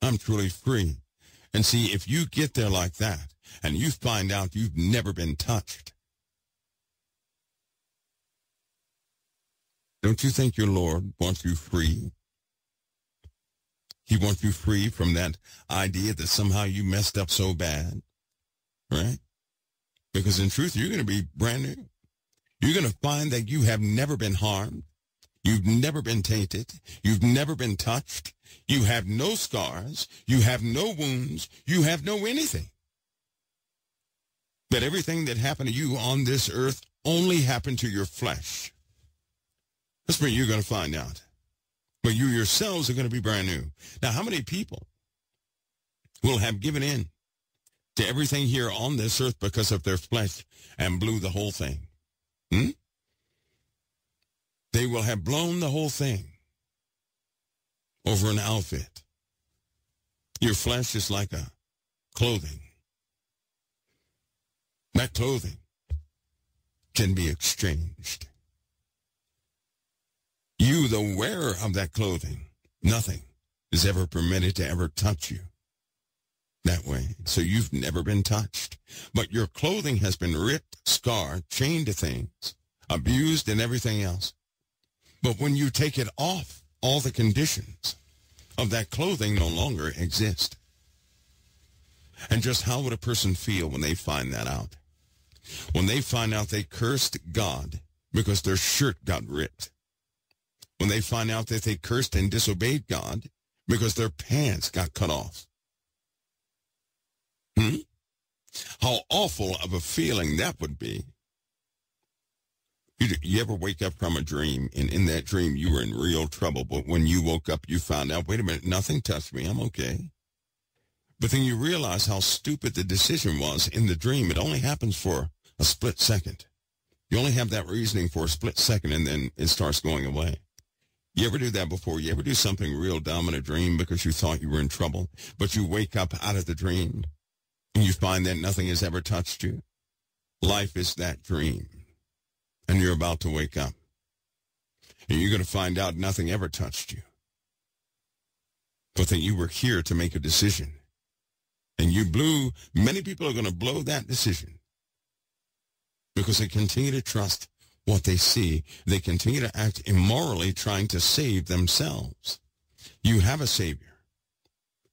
I'm truly free. And see, if you get there like that, and you find out you've never been touched, Don't you think your Lord wants you free? He wants you free from that idea that somehow you messed up so bad, right? Because in truth, you're going to be brand new. You're going to find that you have never been harmed. You've never been tainted. You've never been touched. You have no scars. You have no wounds. You have no anything. That everything that happened to you on this earth only happened to your flesh. That's what you're going to find out. But you yourselves are going to be brand new. Now, how many people will have given in to everything here on this earth because of their flesh and blew the whole thing? Hmm? They will have blown the whole thing over an outfit. Your flesh is like a clothing. That clothing can be exchanged. You, the wearer of that clothing, nothing is ever permitted to ever touch you that way. So you've never been touched. But your clothing has been ripped, scarred, chained to things, abused, and everything else. But when you take it off, all the conditions of that clothing no longer exist. And just how would a person feel when they find that out? When they find out they cursed God because their shirt got ripped when they find out that they cursed and disobeyed God because their pants got cut off. Hmm? How awful of a feeling that would be. You, you ever wake up from a dream, and in that dream you were in real trouble, but when you woke up, you found out, wait a minute, nothing touched me, I'm okay. But then you realize how stupid the decision was in the dream. It only happens for a split second. You only have that reasoning for a split second, and then it starts going away. You ever do that before? You ever do something real dumb in a dream because you thought you were in trouble, but you wake up out of the dream and you find that nothing has ever touched you? Life is that dream. And you're about to wake up. And you're going to find out nothing ever touched you. But that you were here to make a decision. And you blew, many people are going to blow that decision because they continue to trust what they see. They continue to act immorally trying to save themselves. You have a Savior.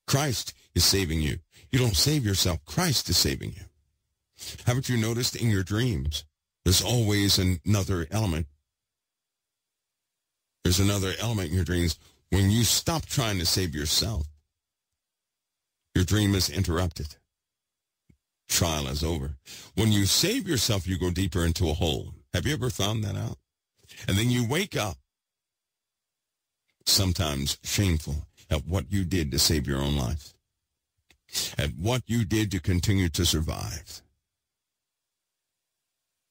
Christ is saving you. You don't save yourself. Christ is saving you. Haven't you noticed in your dreams, there's always another element. There's another element in your dreams. When you stop trying to save yourself, your dream is interrupted. Trial is over. When you save yourself, you go deeper into a hole. Have you ever found that out? And then you wake up, sometimes shameful, at what you did to save your own life, at what you did to continue to survive.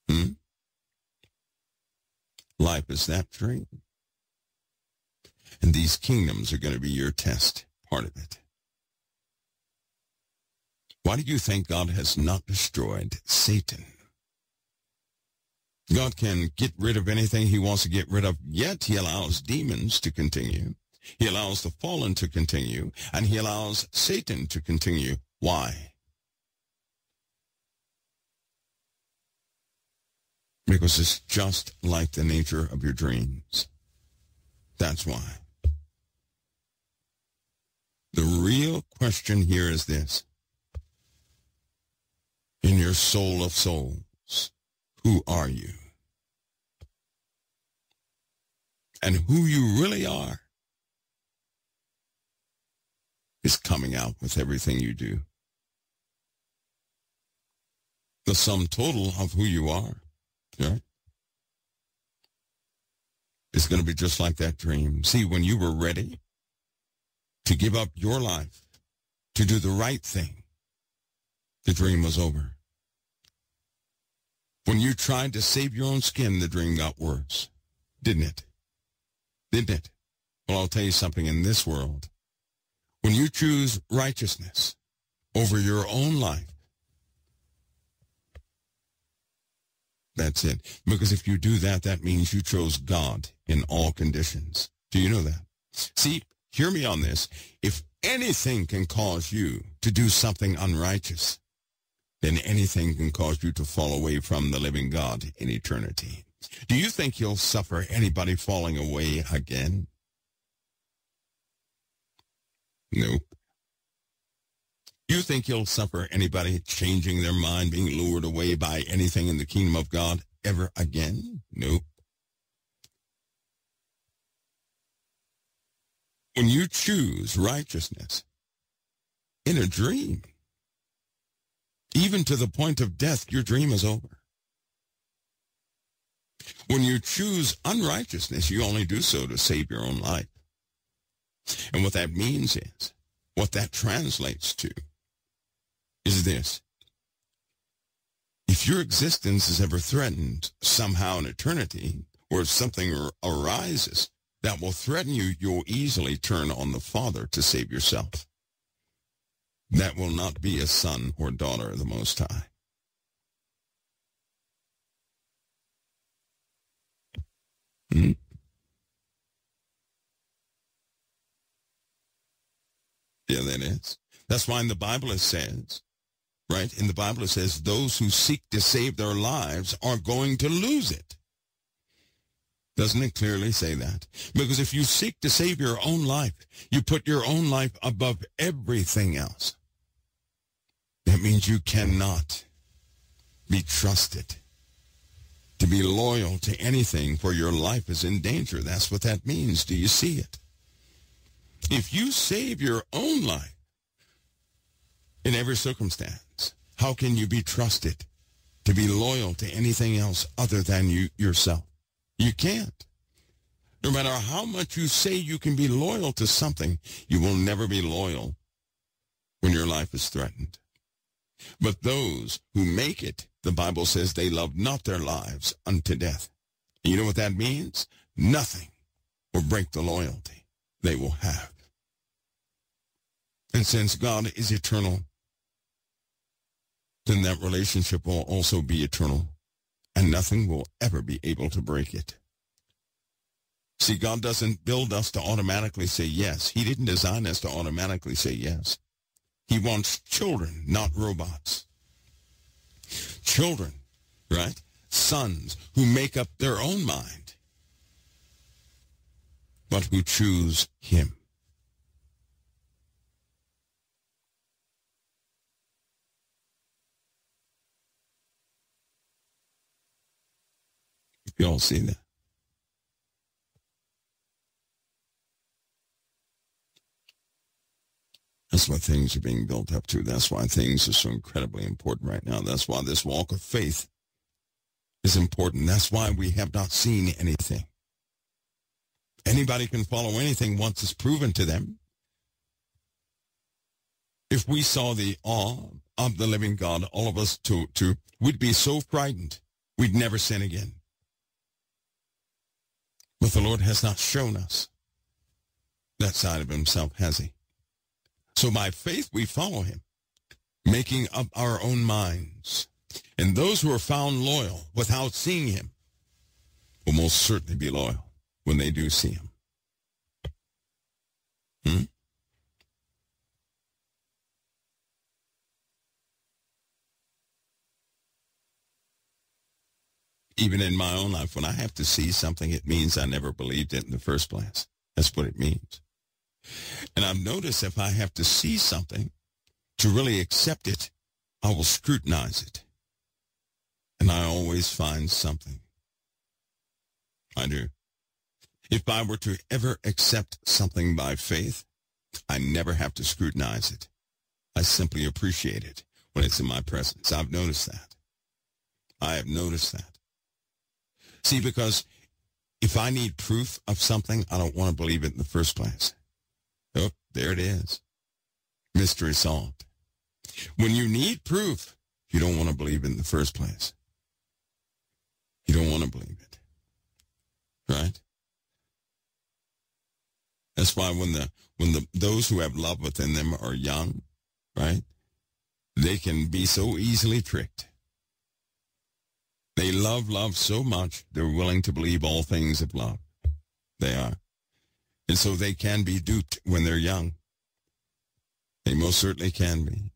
Hmm? Life is that dream. And these kingdoms are going to be your test, part of it. Why do you think God has not destroyed Satan? God can get rid of anything he wants to get rid of, yet he allows demons to continue. He allows the fallen to continue, and he allows Satan to continue. Why? Because it's just like the nature of your dreams. That's why. The real question here is this. In your soul of souls, who are you? And who you really are is coming out with everything you do. The sum total of who you are, yeah, is going to be just like that dream. See, when you were ready to give up your life, to do the right thing, the dream was over. When you tried to save your own skin, the dream got worse, didn't it? Didn't it? Well, I'll tell you something in this world. When you choose righteousness over your own life, that's it. Because if you do that, that means you chose God in all conditions. Do you know that? See, hear me on this. If anything can cause you to do something unrighteous, then anything can cause you to fall away from the living God in eternity. Do you think you'll suffer anybody falling away again? Nope. Do you think you'll suffer anybody changing their mind, being lured away by anything in the kingdom of God ever again? Nope. When you choose righteousness in a dream, even to the point of death, your dream is over. When you choose unrighteousness, you only do so to save your own life. And what that means is, what that translates to is this. If your existence is ever threatened somehow in eternity, or if something arises that will threaten you, you'll easily turn on the Father to save yourself. That will not be a son or daughter of the Most High. Hmm? Yeah, that is. That's why in the Bible it says, right? In the Bible it says, those who seek to save their lives are going to lose it. Doesn't it clearly say that? Because if you seek to save your own life, you put your own life above everything else. That means you cannot be trusted to be loyal to anything for your life is in danger. That's what that means. Do you see it? If you save your own life in every circumstance, how can you be trusted to be loyal to anything else other than you yourself? You can't. No matter how much you say you can be loyal to something, you will never be loyal when your life is threatened. But those who make it, the Bible says they love not their lives unto death. You know what that means? Nothing will break the loyalty they will have. And since God is eternal, then that relationship will also be eternal, and nothing will ever be able to break it. See, God doesn't build us to automatically say yes. He didn't design us to automatically say yes. He wants children, not robots. Children, right? Sons who make up their own mind, but who choose him. You all see that? That's why things are being built up to. That's why things are so incredibly important right now. That's why this walk of faith is important. That's why we have not seen anything. Anybody can follow anything once it's proven to them. If we saw the awe of the living God, all of us to, to, we'd be so frightened, we'd never sin again. But the Lord has not shown us that side of himself, has he? So by faith we follow him making up our own minds. And those who are found loyal without seeing him will most certainly be loyal when they do see him. Hmm? Even in my own life, when I have to see something, it means I never believed it in the first place. That's what it means. And I've noticed if I have to see something to really accept it, I will scrutinize it. And I always find something. I do. If I were to ever accept something by faith, I never have to scrutinize it. I simply appreciate it when it's in my presence. I've noticed that. I have noticed that. See, because if I need proof of something, I don't want to believe it in the first place. There it is. Mystery solved. When you need proof, you don't want to believe in the first place. You don't want to believe it. Right? That's why when the when the those who have love within them are young, right? They can be so easily tricked. They love love so much they're willing to believe all things of love. They are. And so they can be duped when they're young. They most certainly can be.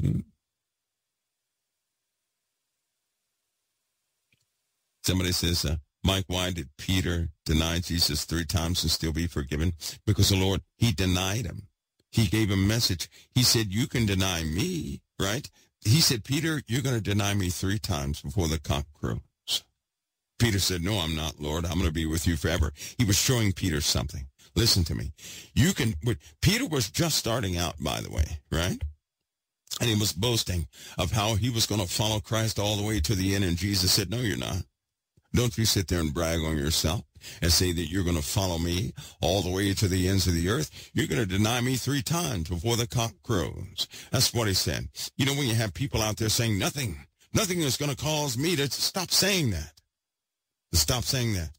Hmm. Somebody says, uh, Mike, why did Peter deny Jesus three times and still be forgiven? Because the Lord, he denied him. He gave a message. He said, you can deny me, right? He said, Peter, you're going to deny me three times before the cock crows. Peter said, no, I'm not, Lord. I'm going to be with you forever. He was showing Peter something. Listen to me. You can, Peter was just starting out, by the way, right? And he was boasting of how he was going to follow Christ all the way to the end. And Jesus said, no, you're not. Don't you sit there and brag on yourself and say that you're going to follow me all the way to the ends of the earth. You're going to deny me three times before the cock crows. That's what he said. You know, when you have people out there saying nothing, nothing is going to cause me to stop saying that. To stop saying that.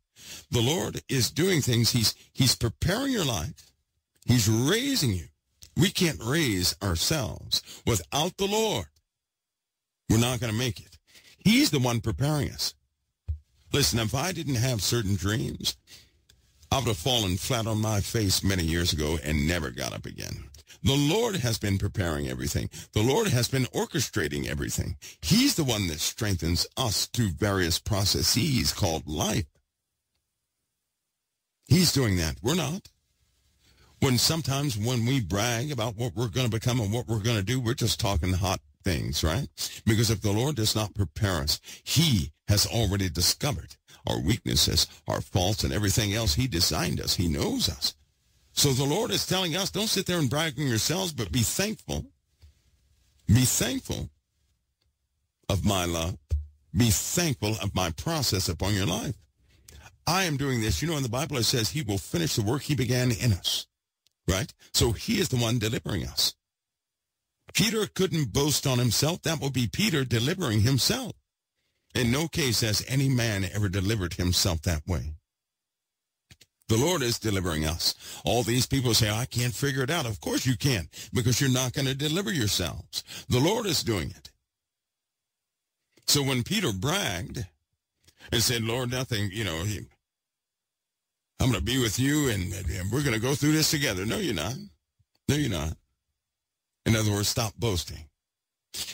The Lord is doing things. He's, he's preparing your life. He's raising you. We can't raise ourselves without the Lord. We're not going to make it. He's the one preparing us. Listen, if I didn't have certain dreams, I would have fallen flat on my face many years ago and never got up again. The Lord has been preparing everything. The Lord has been orchestrating everything. He's the one that strengthens us through various processes called life. He's doing that. We're not. When sometimes when we brag about what we're going to become and what we're going to do, we're just talking hot things, right? Because if the Lord does not prepare us, he has already discovered our weaknesses, our faults, and everything else. He designed us. He knows us. So the Lord is telling us, don't sit there and brag on yourselves, but be thankful. Be thankful of my love. Be thankful of my process upon your life. I am doing this. You know, in the Bible it says he will finish the work he began in us, right? So he is the one delivering us. Peter couldn't boast on himself. That would be Peter delivering himself. In no case has any man ever delivered himself that way. The Lord is delivering us. All these people say, I can't figure it out. Of course you can't, because you're not going to deliver yourselves. The Lord is doing it. So when Peter bragged and said, Lord, nothing, you know, he, I'm going to be with you and, and we're going to go through this together. No, you're not. No, you're not. In other words, stop boasting.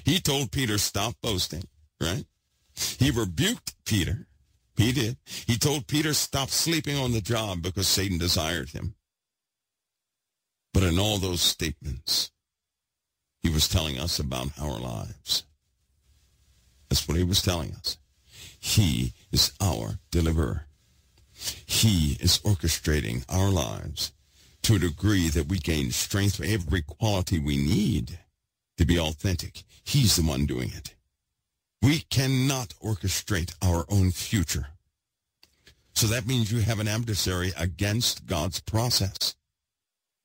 He told Peter, stop boasting, right? He rebuked Peter. He did. He told Peter, stop sleeping on the job because Satan desired him. But in all those statements, he was telling us about our lives. That's what he was telling us. He is our deliverer. He is orchestrating our lives to a degree that we gain strength for every quality we need to be authentic. He's the one doing it. We cannot orchestrate our own future. So that means you have an adversary against God's process.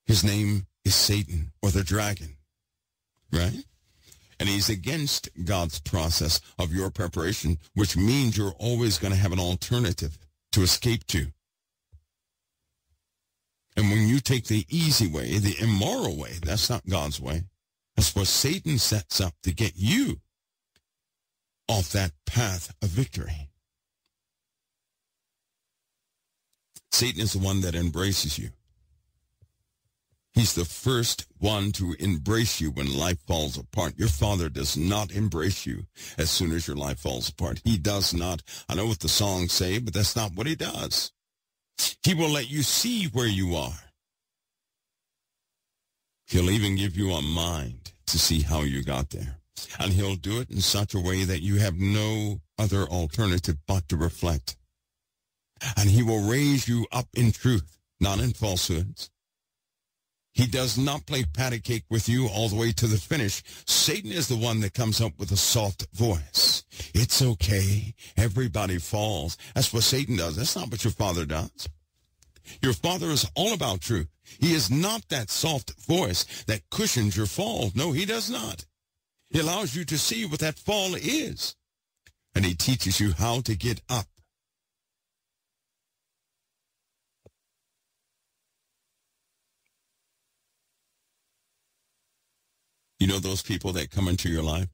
His name is Satan or the dragon, right? And he's against God's process of your preparation, which means you're always going to have an alternative to escape to. And when you take the easy way, the immoral way, that's not God's way. That's what Satan sets up to get you off that path of victory. Satan is the one that embraces you. He's the first one to embrace you when life falls apart. Your father does not embrace you as soon as your life falls apart. He does not. I know what the songs say, but that's not what he does. He will let you see where you are. He'll even give you a mind to see how you got there. And he'll do it in such a way that you have no other alternative but to reflect. And he will raise you up in truth, not in falsehoods. He does not play patty cake with you all the way to the finish. Satan is the one that comes up with a soft voice. It's okay. Everybody falls. That's what Satan does. That's not what your father does. Your father is all about truth. He is not that soft voice that cushions your fall. No, he does not. He allows you to see what that fall is. And he teaches you how to get up. You know those people that come into your life?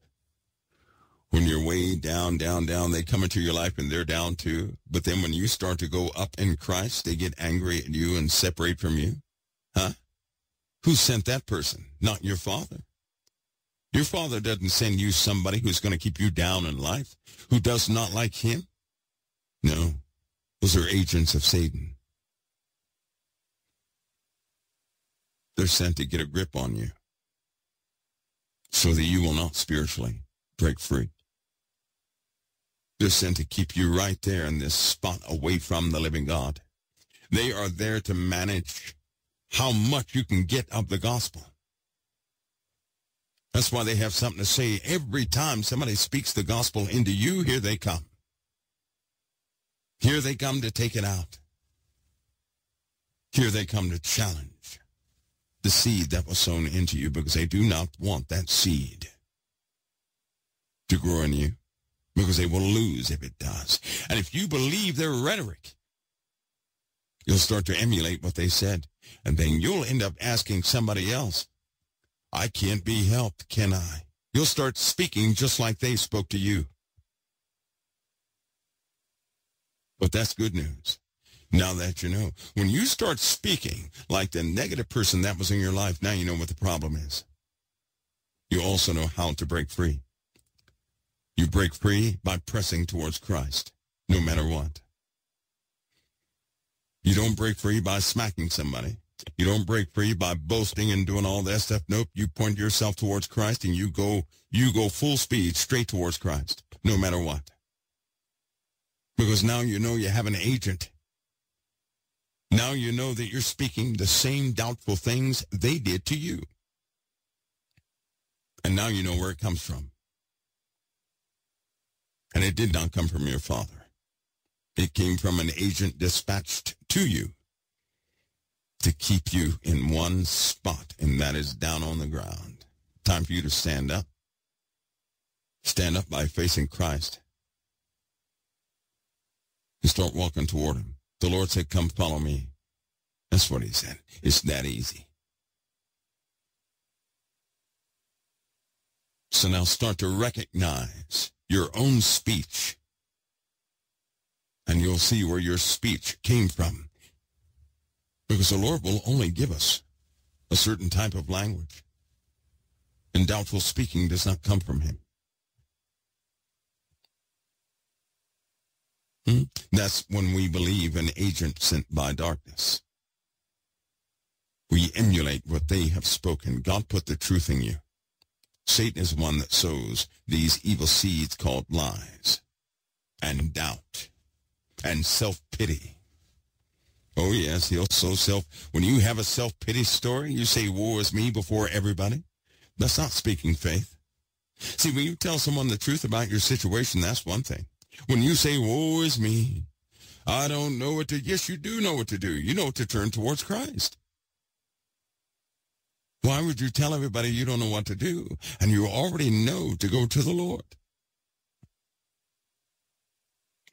When you're way down, down, down, they come into your life and they're down too. But then when you start to go up in Christ, they get angry at you and separate from you. Huh? Who sent that person? Not your father. Your father doesn't send you somebody who's going to keep you down in life, who does not like him. No, those are agents of Satan. They're sent to get a grip on you so that you will not spiritually break free. They're sent to keep you right there in this spot away from the living God. They are there to manage how much you can get of the gospel. That's why they have something to say every time somebody speaks the gospel into you, here they come. Here they come to take it out. Here they come to challenge the seed that was sown into you because they do not want that seed to grow in you because they will lose if it does. And if you believe their rhetoric, you'll start to emulate what they said. And then you'll end up asking somebody else, I can't be helped, can I? You'll start speaking just like they spoke to you. But that's good news. Now that you know. When you start speaking like the negative person that was in your life, now you know what the problem is. You also know how to break free. You break free by pressing towards Christ, no matter what. You don't break free by smacking somebody. You don't break free by boasting and doing all that stuff. Nope. You point yourself towards Christ and you go, you go full speed straight towards Christ, no matter what. Because now you know you have an agent. Now you know that you're speaking the same doubtful things they did to you. And now you know where it comes from. And it did not come from your father. It came from an agent dispatched to you to keep you in one spot, and that is down on the ground. Time for you to stand up. Stand up by facing Christ. And start walking toward him. The Lord said, come follow me. That's what he said. It's that easy. So now start to recognize your own speech and you'll see where your speech came from. Because the Lord will only give us a certain type of language. And doubtful speaking does not come from him. Hmm? That's when we believe an agent sent by darkness. We emulate what they have spoken. God put the truth in you. Satan is one that sows these evil seeds called lies and doubt and self-pity. Oh, yes, he'll sow self. When you have a self-pity story, you say, woe is me before everybody. That's not speaking faith. See, when you tell someone the truth about your situation, that's one thing. When you say, woe is me, I don't know what to, yes, you do know what to do. You know to turn towards Christ. Why would you tell everybody you don't know what to do and you already know to go to the Lord?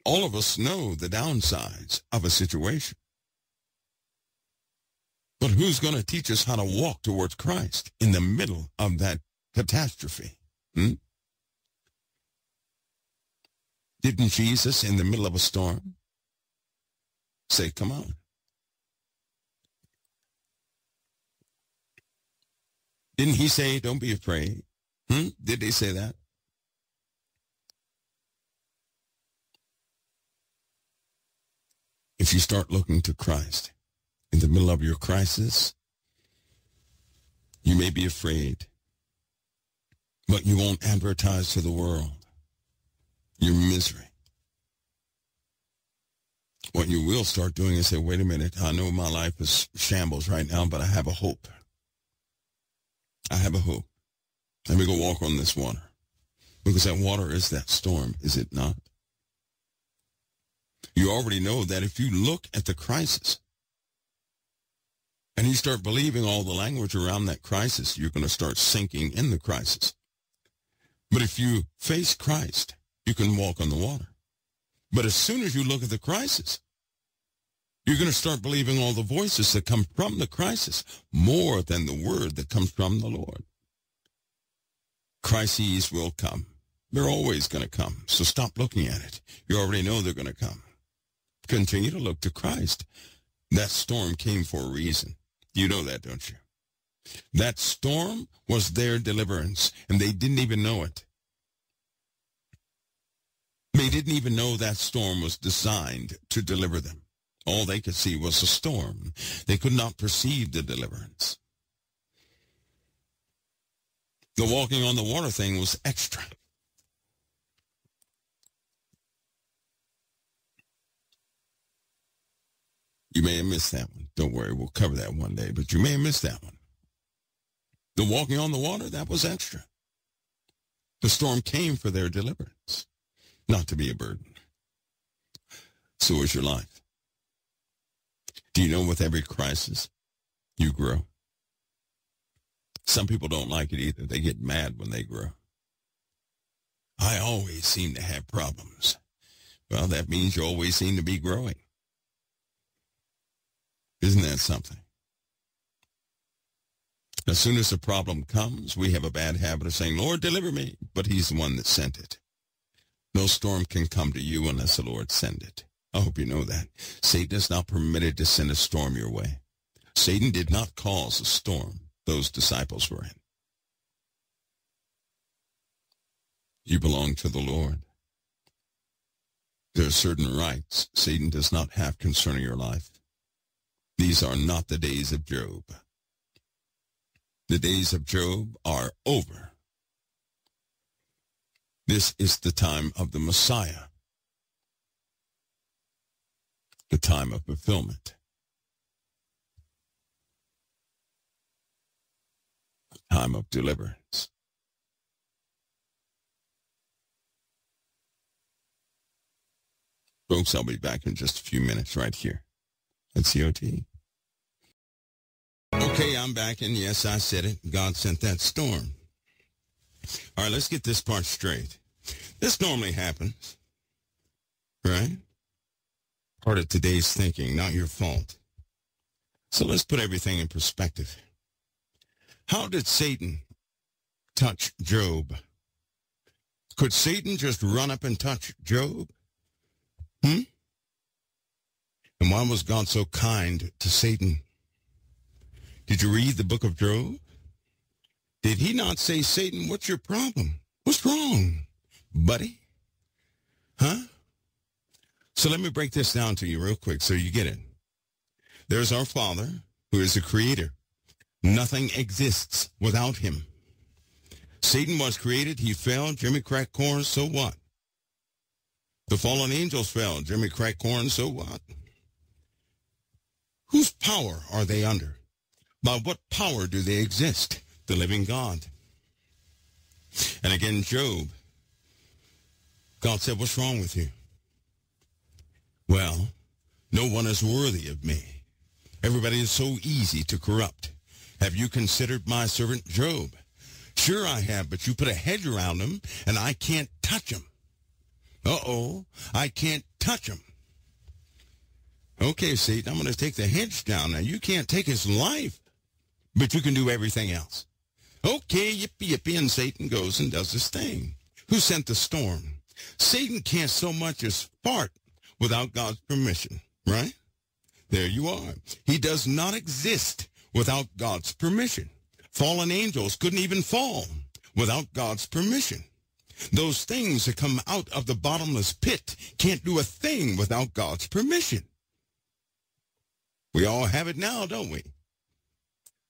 All of us know the downsides of a situation. But who's going to teach us how to walk towards Christ in the middle of that catastrophe. Hmm? Didn't Jesus, in the middle of a storm, say, come on? Didn't he say, don't be afraid? Hmm? Did they say that? If you start looking to Christ in the middle of your crisis, you may be afraid, but you won't advertise to the world your misery. What you will start doing is say, wait a minute, I know my life is shambles right now, but I have a hope. I have a hope. Let me go walk on this water. Because that water is that storm, is it not? You already know that if you look at the crisis and you start believing all the language around that crisis, you're going to start sinking in the crisis. But if you face Christ, you can walk on the water. But as soon as you look at the crisis, you're going to start believing all the voices that come from the crisis more than the word that comes from the Lord. Crises will come. They're always going to come. So stop looking at it. You already know they're going to come. Continue to look to Christ. That storm came for a reason. You know that, don't you? That storm was their deliverance, and they didn't even know it. They didn't even know that storm was designed to deliver them. All they could see was a storm. They could not perceive the deliverance. The walking on the water thing was extra. You may have missed that one. Don't worry, we'll cover that one day, but you may have missed that one. The walking on the water, that was extra. The storm came for their deliverance, not to be a burden. So is your life. Do you know with every crisis, you grow? Some people don't like it either. They get mad when they grow. I always seem to have problems. Well, that means you always seem to be growing. Isn't that something? As soon as a problem comes, we have a bad habit of saying, Lord, deliver me. But he's the one that sent it. No storm can come to you unless the Lord send it. I hope you know that. Satan is not permitted to send a storm your way. Satan did not cause a storm those disciples were in. You belong to the Lord. There are certain rights Satan does not have concerning your life. These are not the days of Job. The days of Job are over. This is the time of the Messiah, the time of fulfillment. time of deliverance. Folks, I'll be back in just a few minutes right here at COT. Okay, I'm back, and yes, I said it. God sent that storm. All right, let's get this part straight. This normally happens, right? Part of today's thinking, not your fault. So let's put everything in perspective. How did Satan touch Job? Could Satan just run up and touch Job? Hmm? And why was God so kind to Satan? Did you read the book of Job? Did he not say, Satan, what's your problem? What's wrong, buddy? Huh? So let me break this down to you real quick so you get it. There's our Father, who is the creator. Nothing exists without him. Satan was created. He fell. Jimmy cracked corn. So what? The fallen angels fell. Jimmy cracked corn. So what? Whose power are they under? By what power do they exist? The living God. And again, Job. God said, what's wrong with you? Well, no one is worthy of me. Everybody is so easy to corrupt. Have you considered my servant Job? Sure I have, but you put a hedge around him, and I can't touch him. Uh-oh, I can't touch him. Okay, Satan, I'm going to take the hedge down. Now, you can't take his life, but you can do everything else. Okay, yippee yippee, and Satan goes and does his thing. Who sent the storm? Satan can't so much as fart without God's permission, right? There you are. He does not exist without God's permission. Fallen angels couldn't even fall without God's permission. Those things that come out of the bottomless pit can't do a thing without God's permission. We all have it now, don't we?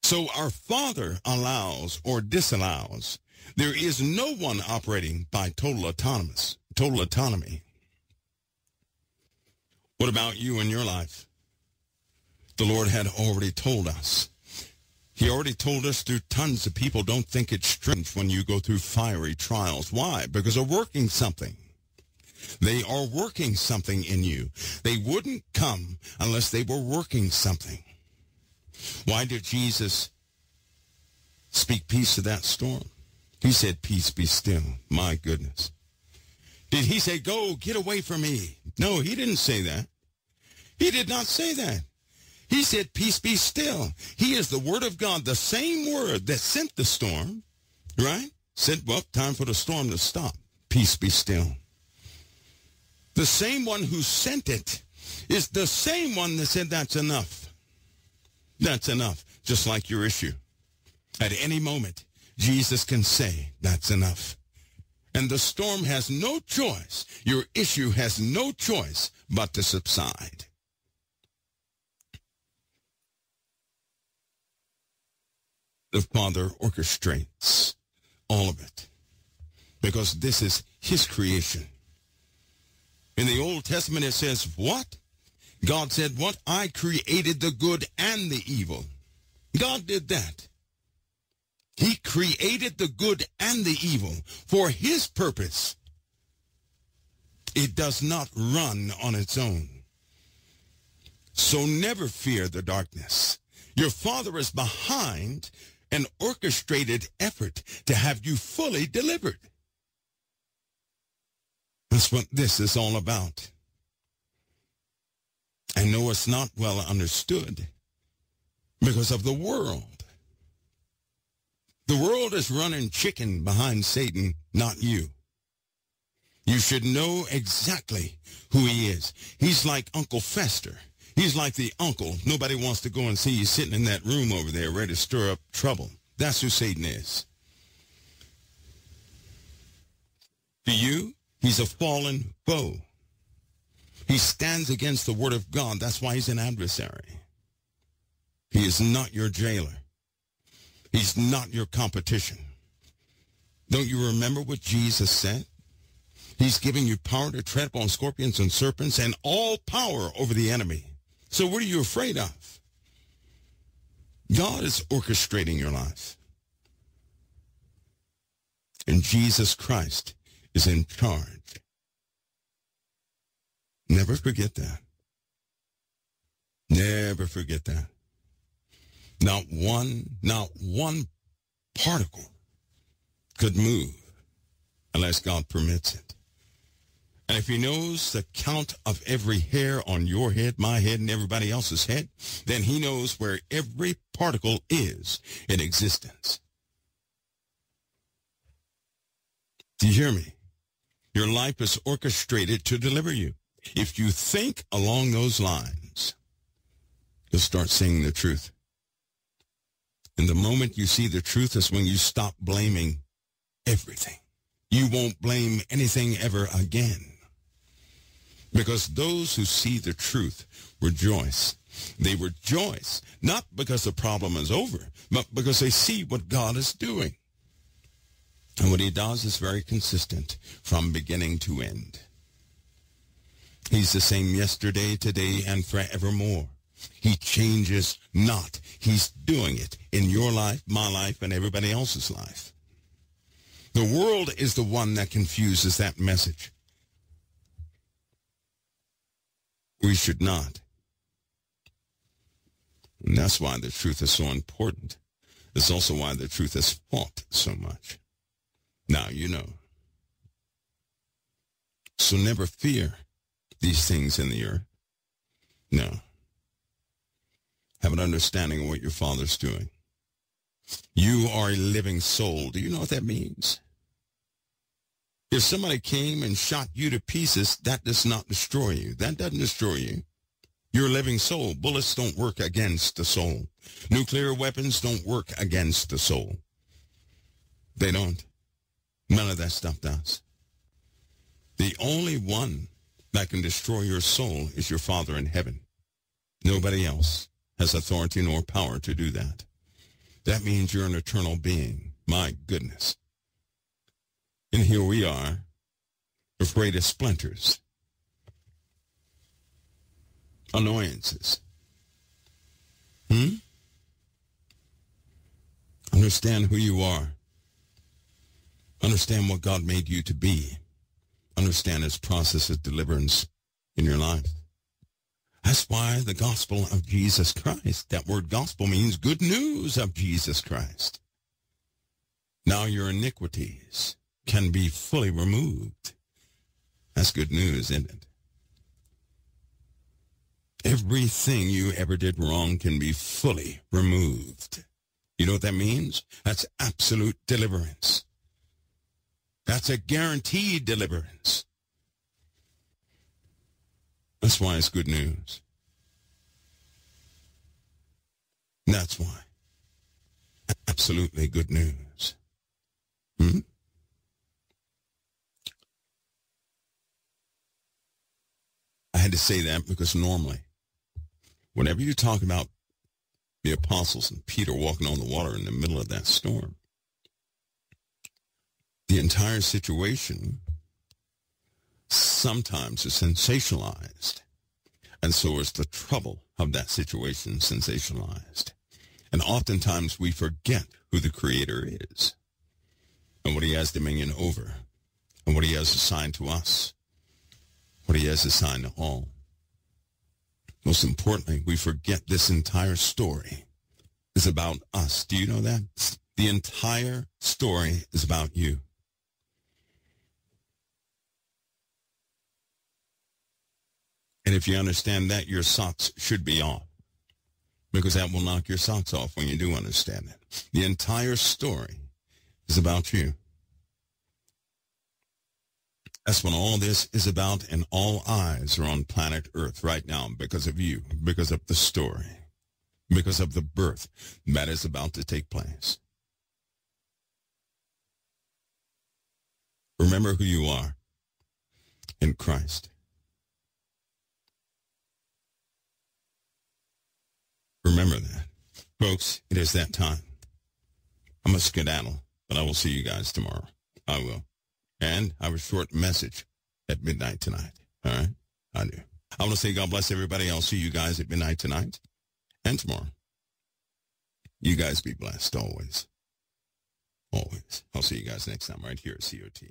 So our Father allows or disallows. There is no one operating by total autonomous, total autonomy. What about you in your life? The Lord had already told us. He already told us through tons of people don't think it's strange when you go through fiery trials. Why? Because they're working something. They are working something in you. They wouldn't come unless they were working something. Why did Jesus speak peace to that storm? He said, peace be still. My goodness. Did he say, go, get away from me? No, he didn't say that. He did not say that. He said, peace be still. He is the word of God, the same word that sent the storm, right? Said, well, time for the storm to stop. Peace be still. The same one who sent it is the same one that said that's enough. That's enough. Just like your issue. At any moment, Jesus can say, that's enough. And the storm has no choice. Your issue has no choice but to subside. The Father orchestrates all of it because this is his creation. In the Old Testament, it says, what? God said, what? I created the good and the evil. God did that. He created the good and the evil for his purpose. It does not run on its own. So never fear the darkness. Your father is behind an orchestrated effort to have you fully delivered. That's what this is all about. I know it's not well understood because of the world. The world is running chicken behind Satan, not you. You should know exactly who he is. He's like Uncle Fester. He's like the uncle. Nobody wants to go and see you sitting in that room over there ready to stir up trouble. That's who Satan is. To you, he's a fallen foe. He stands against the word of God. That's why he's an adversary. He is not your jailer. He's not your competition. Don't you remember what Jesus said? He's giving you power to tread upon scorpions and serpents and all power over the enemy. So what are you afraid of? God is orchestrating your life. And Jesus Christ is in charge. Never forget that. Never forget that. Not one, not one particle could move unless God permits it. And if he knows the count of every hair on your head, my head, and everybody else's head, then he knows where every particle is in existence. Do you hear me? Your life is orchestrated to deliver you. If you think along those lines, you'll start seeing the truth. And the moment you see the truth is when you stop blaming everything. You won't blame anything ever again. Because those who see the truth rejoice. They rejoice not because the problem is over, but because they see what God is doing. And what he does is very consistent from beginning to end. He's the same yesterday, today, and forevermore. He changes not. He's doing it in your life, my life, and everybody else's life. The world is the one that confuses that message. We should not. And that's why the truth is so important. It's also why the truth is fought so much. Now you know. So never fear these things in the earth. No. Have an understanding of what your father's doing. You are a living soul. Do you know what that means? If somebody came and shot you to pieces, that does not destroy you. That doesn't destroy you. You're a living soul. Bullets don't work against the soul. Nuclear weapons don't work against the soul. They don't. None of that stuff does. The only one that can destroy your soul is your Father in heaven. Nobody else has authority nor power to do that. That means you're an eternal being. My goodness. And here we are, afraid of splinters, annoyances. Hmm? Understand who you are. Understand what God made you to be. Understand his process of deliverance in your life. That's why the gospel of Jesus Christ, that word gospel means good news of Jesus Christ. Now your iniquities can be fully removed. That's good news, isn't it? Everything you ever did wrong can be fully removed. You know what that means? That's absolute deliverance. That's a guaranteed deliverance. That's why it's good news. That's why. Absolutely good news. Hmm? I had to say that because normally, whenever you talk about the apostles and Peter walking on the water in the middle of that storm, the entire situation sometimes is sensationalized. And so is the trouble of that situation sensationalized. And oftentimes we forget who the creator is and what he has dominion over and what he has assigned to us, what he has assigned to all. Most importantly, we forget this entire story is about us. Do you know that? The entire story is about you. And if you understand that, your socks should be off. Because that will knock your socks off when you do understand it. The entire story is about you. That's what all this is about, and all eyes are on planet Earth right now because of you, because of the story, because of the birth that is about to take place. Remember who you are in Christ. Remember that. Folks, it is that time. I'm a skedaddle, but I will see you guys tomorrow. I will. And I have a short message at midnight tonight. All right? I do. I want to say God bless everybody. I'll see you guys at midnight tonight and tomorrow. You guys be blessed always. Always. I'll see you guys next time right here at COT.